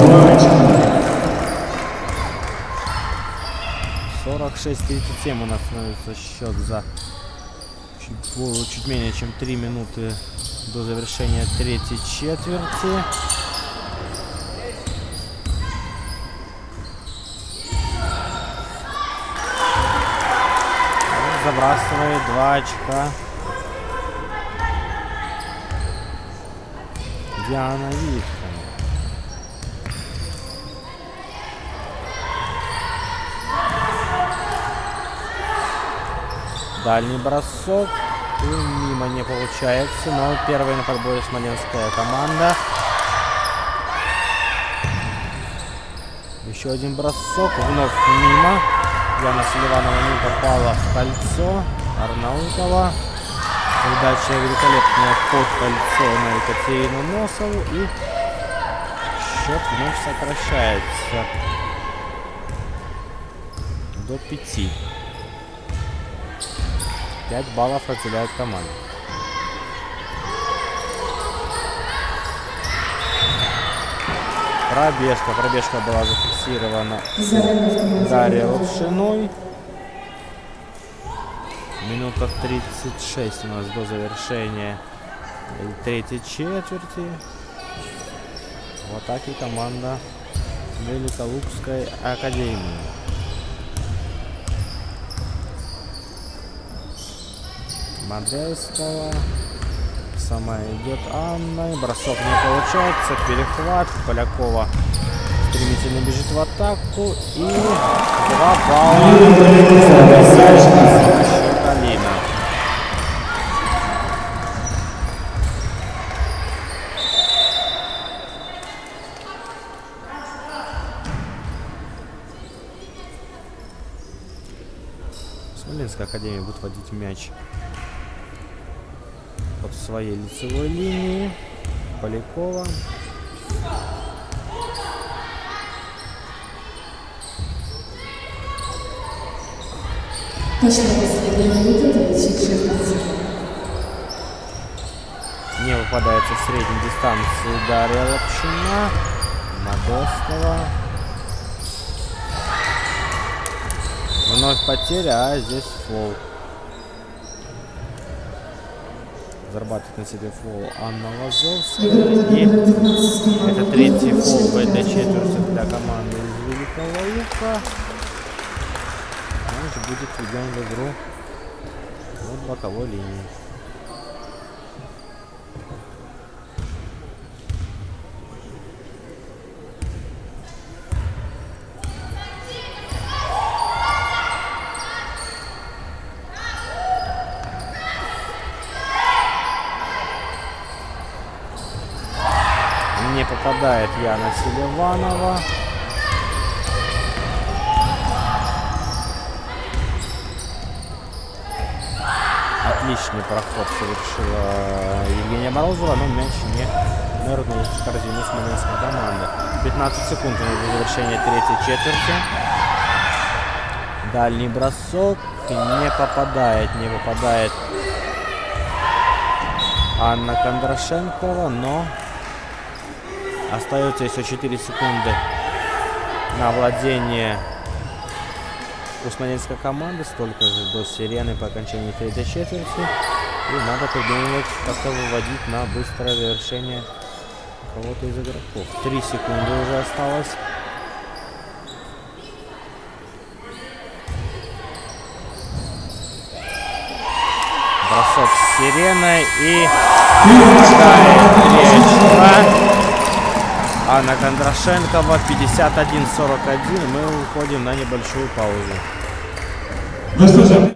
Два очка. 46-37 у нас становится счет за чуть, чуть менее чем 3 минуты до завершения третьей четверти. И Забрасывает 2 очка. Диана Витко. Дальний бросок. И мимо не получается. Но первая на подборе смоленская команда. Еще один бросок. Вновь мимо. Яна Селиванова не попала в кольцо. Арнаутова. Передача великолепная под кольцо на Екатерину Носову. И счет вновь сокращается до пяти. 5 баллов разделяют команды. Пробежка. Пробежка была зафиксирована Команде Дарья. Лапшиной. Минута 36 у нас до завершения третьей четверти. В атаке команда Великолукской академии. Модестова. Сама идет Анна. Бросок не получается. Перехват. Полякова стремительно бежит в атаку. И два балла. Счет. Смоленская академия будет водить мяч под своей лицевой линии. Полякова. Пошла последняя минута третьей четверти. Не выпадается в средней дистанции Дарья Лапшина. Модестова. Вновь потеря, а здесь фол. Зарабатывает на себе фол Анна Лазовская. И номер 12 команды это третий фол в этой четверти для команды из Великого Лука будет введен в игру вот боковой линии. Не попадает Яна Селиванова. Отличный проход совершила Евгения Морозова, но мяч не нырнул в корзину смоленской команды. 15 секунд до завершения третьей четверти. Дальний бросок не попадает, не попадает Анна Кондрашенкова, но остается еще 4 секунды на владение Усманинской команды, столько же до сирены по окончании третьей четверти. И надо придумывать, как-то выводить на быстрое завершение кого-то из игроков. Три секунды уже осталось. Бросок с сиреной и Анна Кондрашенкова 51-41. Мы уходим на небольшую паузу. Ну что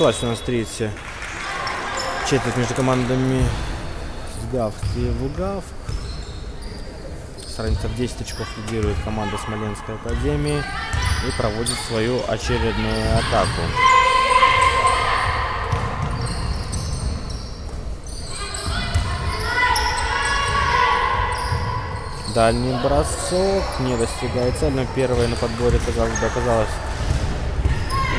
началась у нас третья четверть между командами Сгавк и Вугавк. С в 10 очков лидирует команда Смоленской Академии и проводит свою очередную атаку. Дальний бросок не достигает цели, но первая на подборе оказалась, оказалась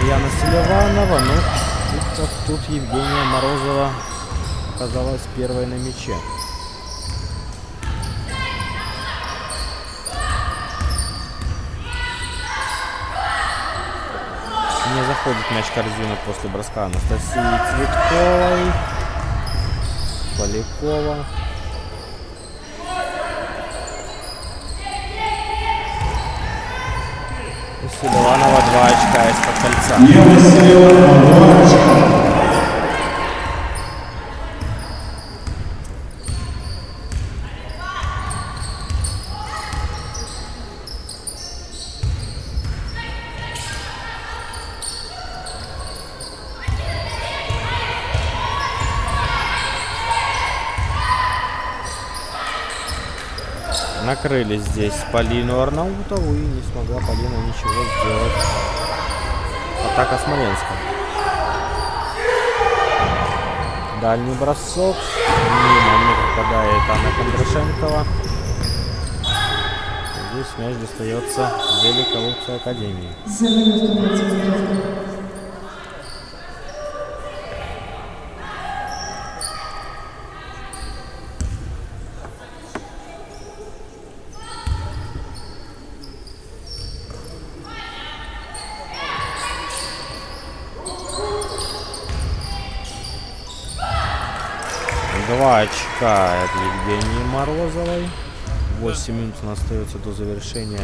Яна Селиванова, но тут, тут Евгения Морозова оказалась первой на мяче. Не заходит мяч в корзину после броска Анастасии Цветковой. Полякова. Селиванова 2 очка из-под кольца. Накрыли здесь Полину Арнаутову и не смогла Полина ничего сделать. Атака Смоленска. Дальний бросок. Мимо не попадает Анна Кондрашенкова. Здесь мяч достается Великолукской Академии. Замена в команде Вугавка. Два очка от Евгении Морозовой. 8 минут у нас остается до завершения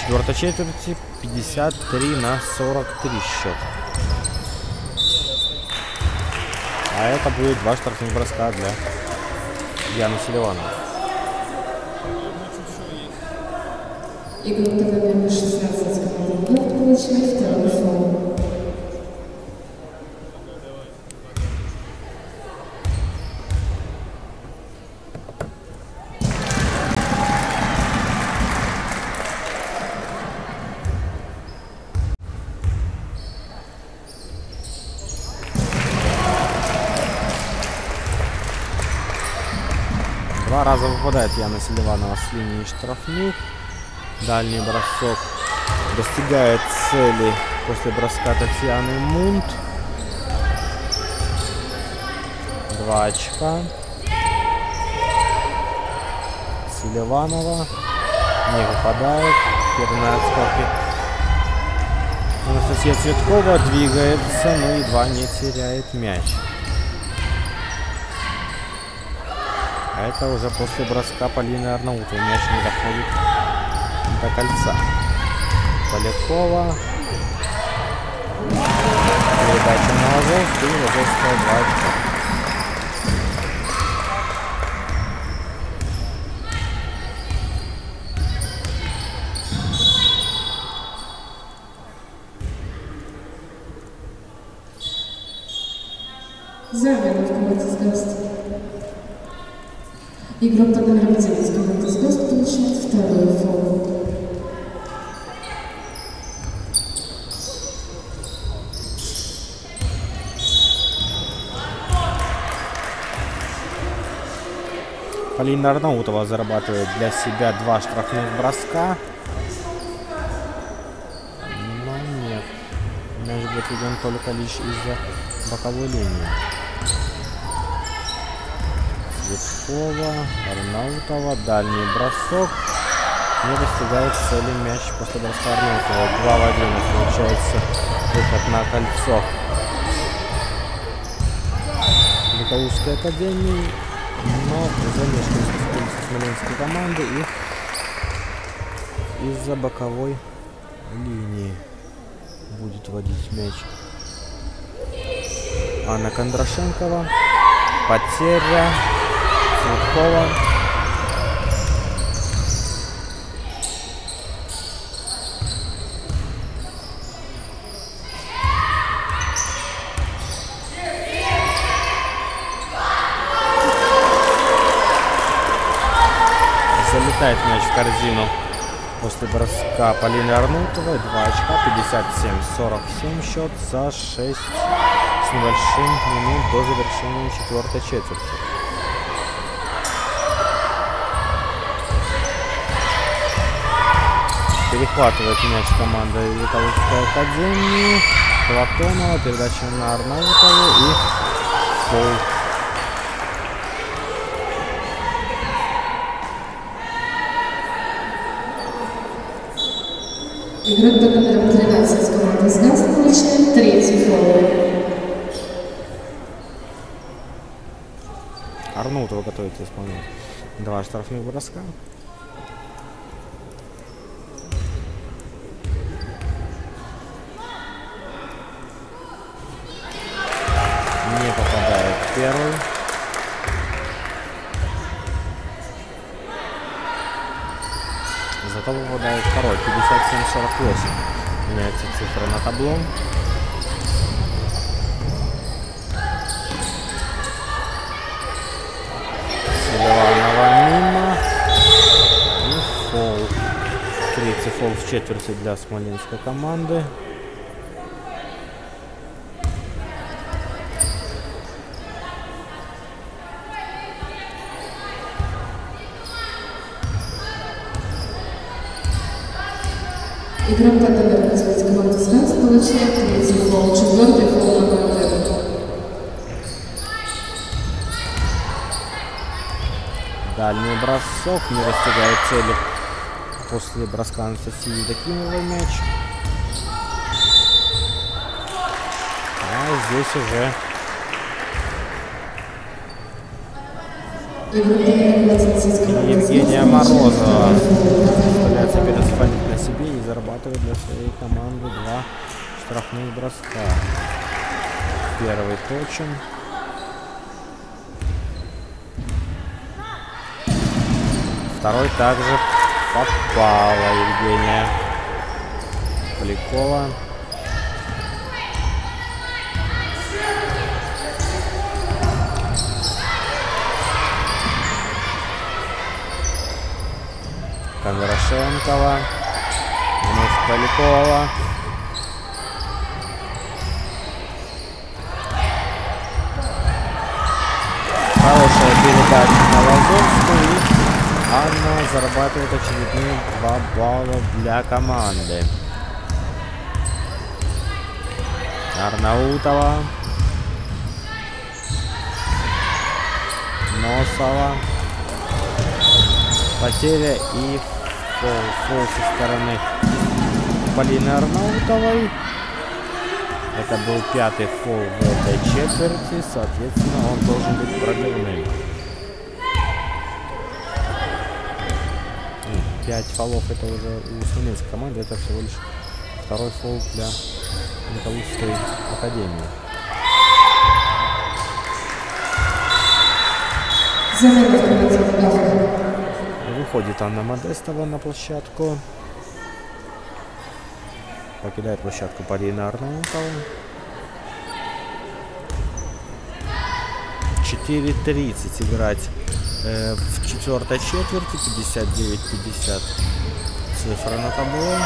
четвертой четверти. 53 на 43 счет. А это будет два штрафных броска для Яны Селивановой. Игрок номер 16 команды Вугавк получает второй фол. Два выпадает Яна Селиванова с линии штрафных. Дальний бросок достигает цели после броска Татьяны Мунт. Два очка. Селиванова не выпадает. Первый отскоке. Анастасия Цветкова двигается, но едва не теряет мяч. А это уже после броска Полины Арнаутовой. Мяч не доходит до кольца. Полякова. Передача на Лазовскую. Лазовская 2 очка. Замена в команде Сгаст. Игрок под номером 9 команды Сгаст получает второй фол. Полина Арнаутова зарабатывает для себя два штрафных броска. Но нет. Мяч будет иден только лишь из-за боковой линии. Цветкова, Арнаутова, дальний бросок. Не достигает цели мяч после броска Арнаутова. 2 в 1 получается выход на кольцо. Лукаузской академии но замешкались смоленской команды и из-за боковой линии будет водить мяч Анна Кондрашенкова. Потеря Цветкова залетает мяч в корзину после броска Полины Арнутовой. 2 очка, 57-47 счет за 6 с небольшим минут до завершения четвертой четверти. Перехватывает мяч команда Виталовской академии. Платонова, передача на Арнаутову и фол. Игрок под номером 13 из команды «Згаз» получает третий фол. Арнаутова готовится исполнять два штрафных броска. Табло. Селиванова мимо. И фол. Третий фол в четверти для смоленской команды. Игрок под номером 11 из команды «Згаз» получает третий фол. Четвертый фол на партнера. Дальний бросок не достигает цели после броска Анастасии Докимовой мяч. А здесь уже Игрок под номером 11 из команды Евгения Морозова заставляет соперницу на себе и зарабатывает для своей команды два штрафных броска. Первый точен. Второй также попала Евгения Полякова. Кондрашенкова. Вновь Полякова. Хорошая передача на Лазовскую. Анна зарабатывает очередные 2 балла для команды. Арнаутова. Носова. Потеря и фол, фол со стороны Полины Арнаутовой. Это был пятый фол в этой четверти, соответственно, он должен быть пробивным. Пять фолов это уже у Смоленской команды, это всего лишь второй фол для Металлургской академии. Выходит Анна Модестова на площадку. Покидает площадку Полина Арнаутова. 4.30 играть э, в четвертой четверти. 59-50 цифра на табло.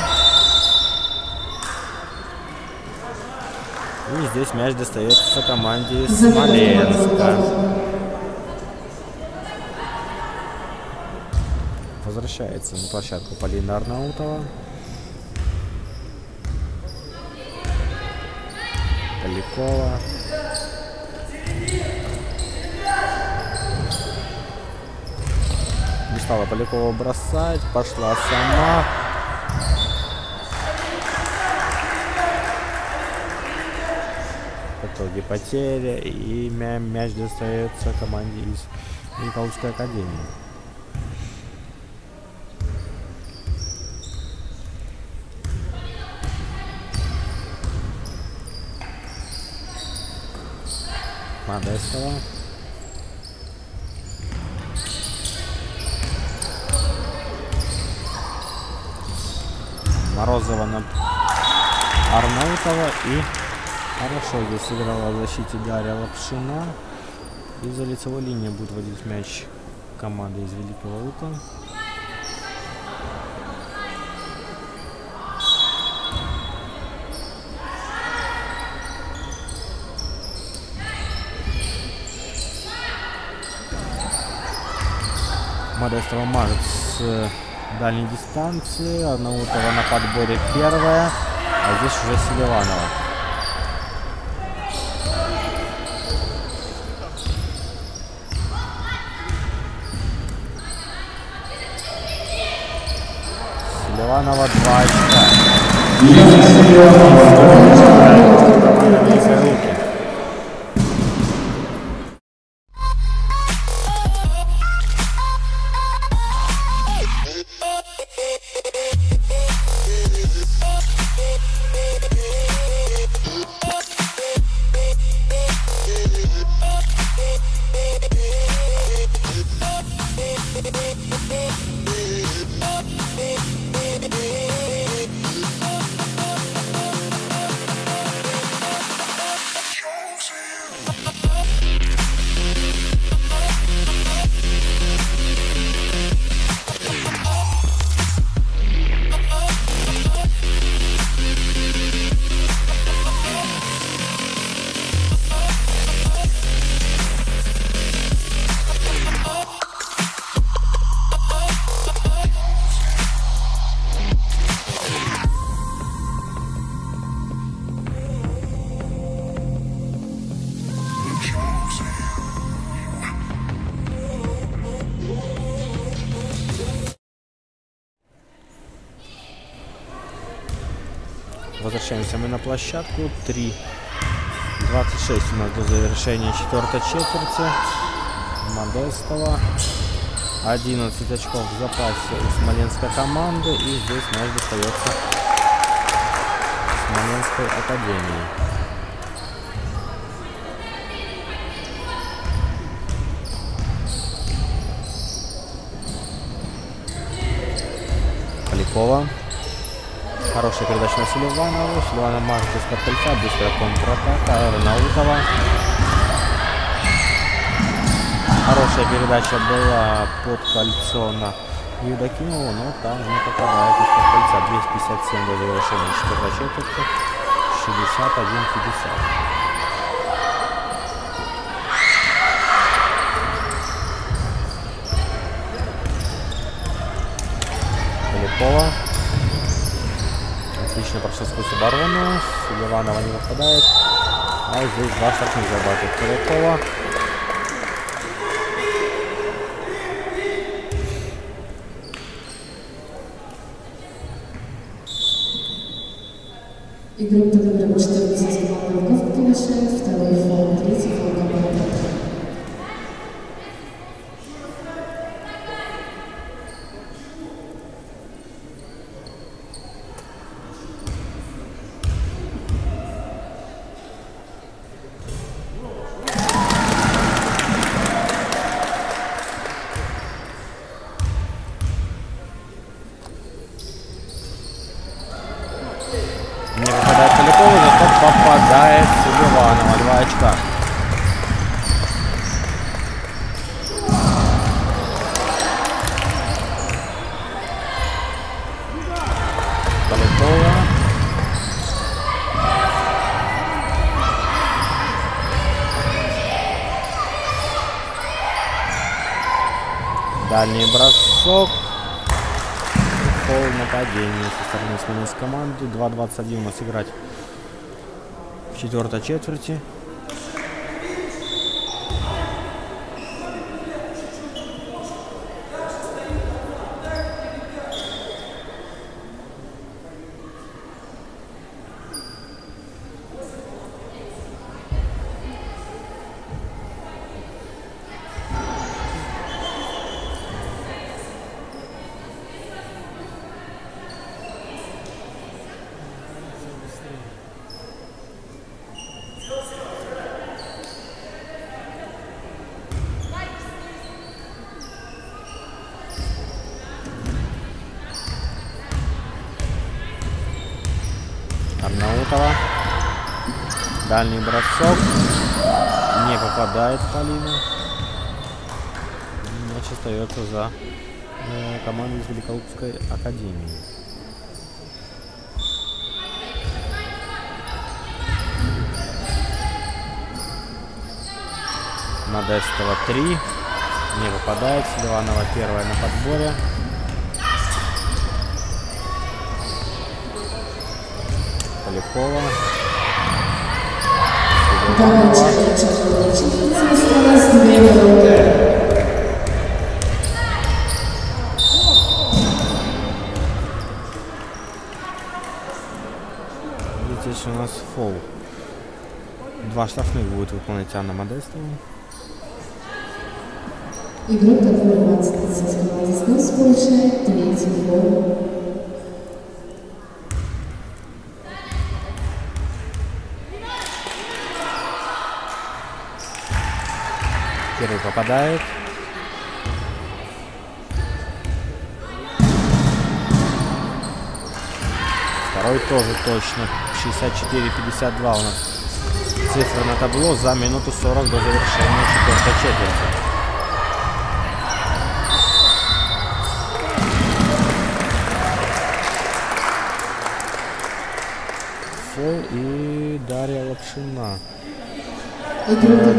И здесь мяч достается команде Смоленска. Возвращается на площадку Полина Арнаутова. Полякова. Не стала Полякова бросать, пошла сама. В итоге потеря и мя- мяч достается команде из Николаевской академии. Модестова. Морозова на Арнаутова и хорошо здесь сыграла в защите Дарья Лапшина. И за лицевой линии будет водить мяч команда из Великого Лука. Модестова мажет с э, дальней дистанции. Арнаутова на подборе первая. А здесь уже Селиванова. Селиванова 2 очка. Площадку. 3. 26 у нас до завершения четвертой четверти. Модестова. 11 очков в запасе у смоленской команды. И здесь мяч достается Смоленской академии. Полякова. Хорошая передача на Селиванову. Селиванов мажет из-под кольца. Быстрая контратака. Аэронаутова. Хорошая передача была под кольцо на Евдокимову, но там не попадает из-под кольца. 257 до завершения четвертой четверти. 61-50. Полякова. Отлично прошел сквозь оборону. Селиванова не попадает. А здесь два штрафных зарабатывает Полякова. Игрок под номером 14 Волков повышает второй фол, третий фол команды. Не попадает Полякова, зато попадает Селиванова. Два очка. Полякова. Дальний бросок. Фол нападения со стороны Смоленской команды. 2.21 у нас играть в четвертой четверти. Арнаутова. Дальний бросок. Не попадает Полина. Мяч остается за э, командой из Великолукской академии. Модестова 3. Не попадает. Селиванова первая на подборе. Полякова. Вторая Селиванова. четверть участница осталось две минуты. Здесь у нас фол. Два штрафных будет выполнять Анна Модестова. Игрок, который отстался с команды СНОС, получает третий фол. Первый попадает. Второй тоже точно. 64-52 у нас цифра на табло за минуту 40 до завершения четвертой четверти. Фол и Дарья Лапшина.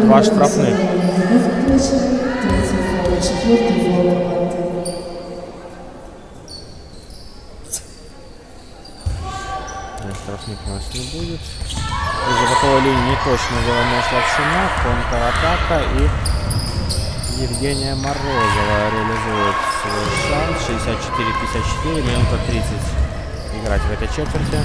Два штрафных. с команды получает третий фол. Четвертый фол команды. Э, Штрафник у нас не будет. Из боковой линии не точно сделана Лапшина, контратака и Евгения Морозова реализует свой шанс. 64-54, минута 30 играть в этой четверти.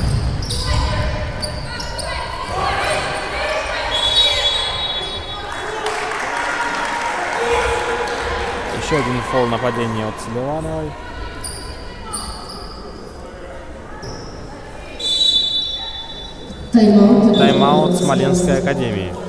Еще один фол нападения от Селивановой. Тайм-аут. Смоленской академии.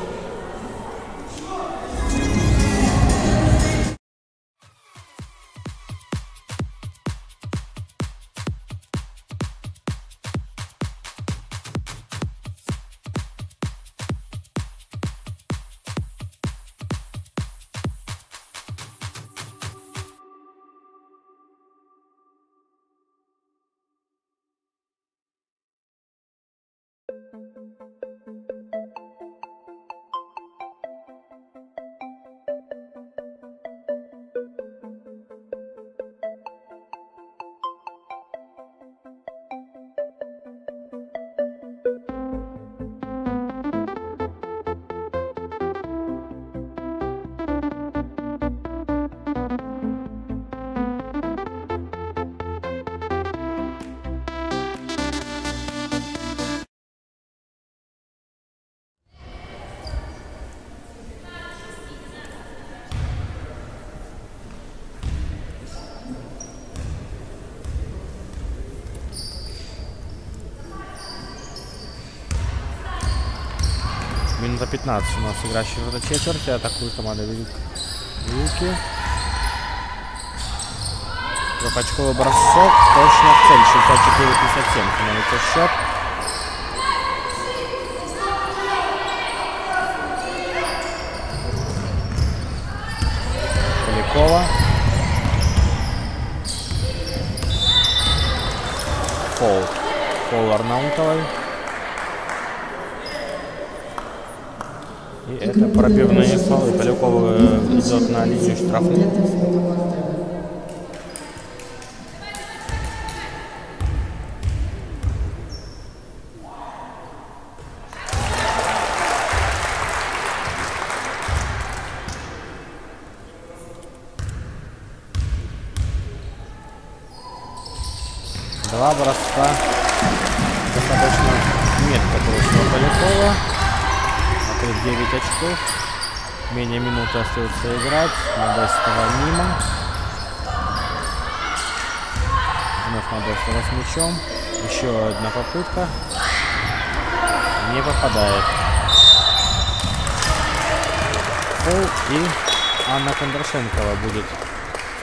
Минута 15 у нас играющий в этой четверти. Атакует команда Велик... Вилки. Лопачковый бросок. Точно в цель. 64-57 становится счет. Полякова. Фол. Фол Арнаутовой. И это пробивные фолы. Полякова идет на линию штрафных. Пятый фол команды. Два броска. Достаточно метко бросила Полякова. Отрыв 9 очков. Менее минуты остается играть. Модестова мимо. Вновь Модестова с мячом. Еще одна попытка. Не попадает. Фол и Анна Кондрашенкова будет.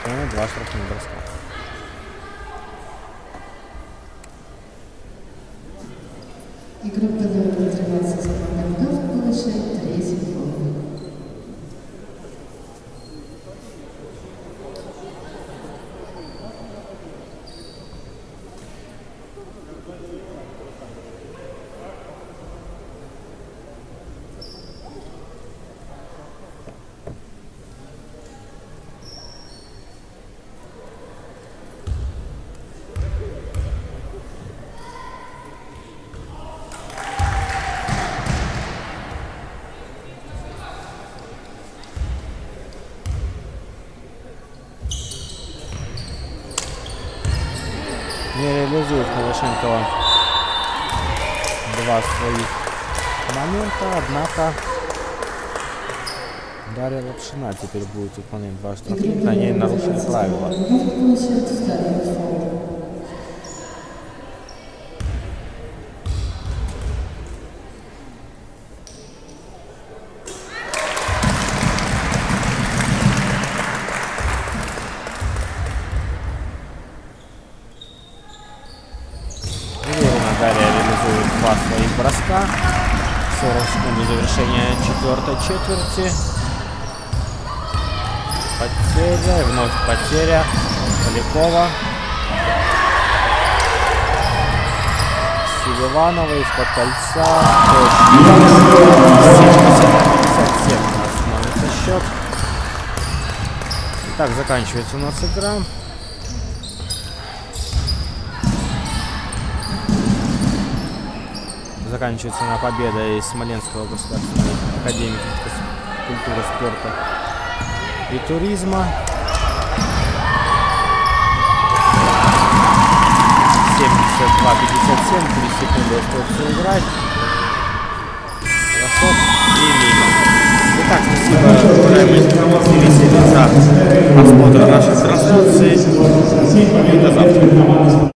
Ну, два штрафных броска. Игрок, который отрывается с командой МК, получает третий фол. Не реализует Холошенкова два своих момента, однако Дарья Лапшина теперь будет выполнять два штрафных, на ней нарушили правила. Два броска. 40 секунд до завершения четвертой четверти. Потеря, и вновь потеря. Полякова. Селиванова из-под кольца. Точно. 57 у нас становится счет. Итак, заканчивается у нас игра. заканчивается на победа из Смоленского государственной академии культуры, спорта и туризма. 72-57, 3 секунды остается играть. Бросок и мимо. Итак, спасибо, уважаемые телезрители, за просмотр нашей трансляции. И до завтра.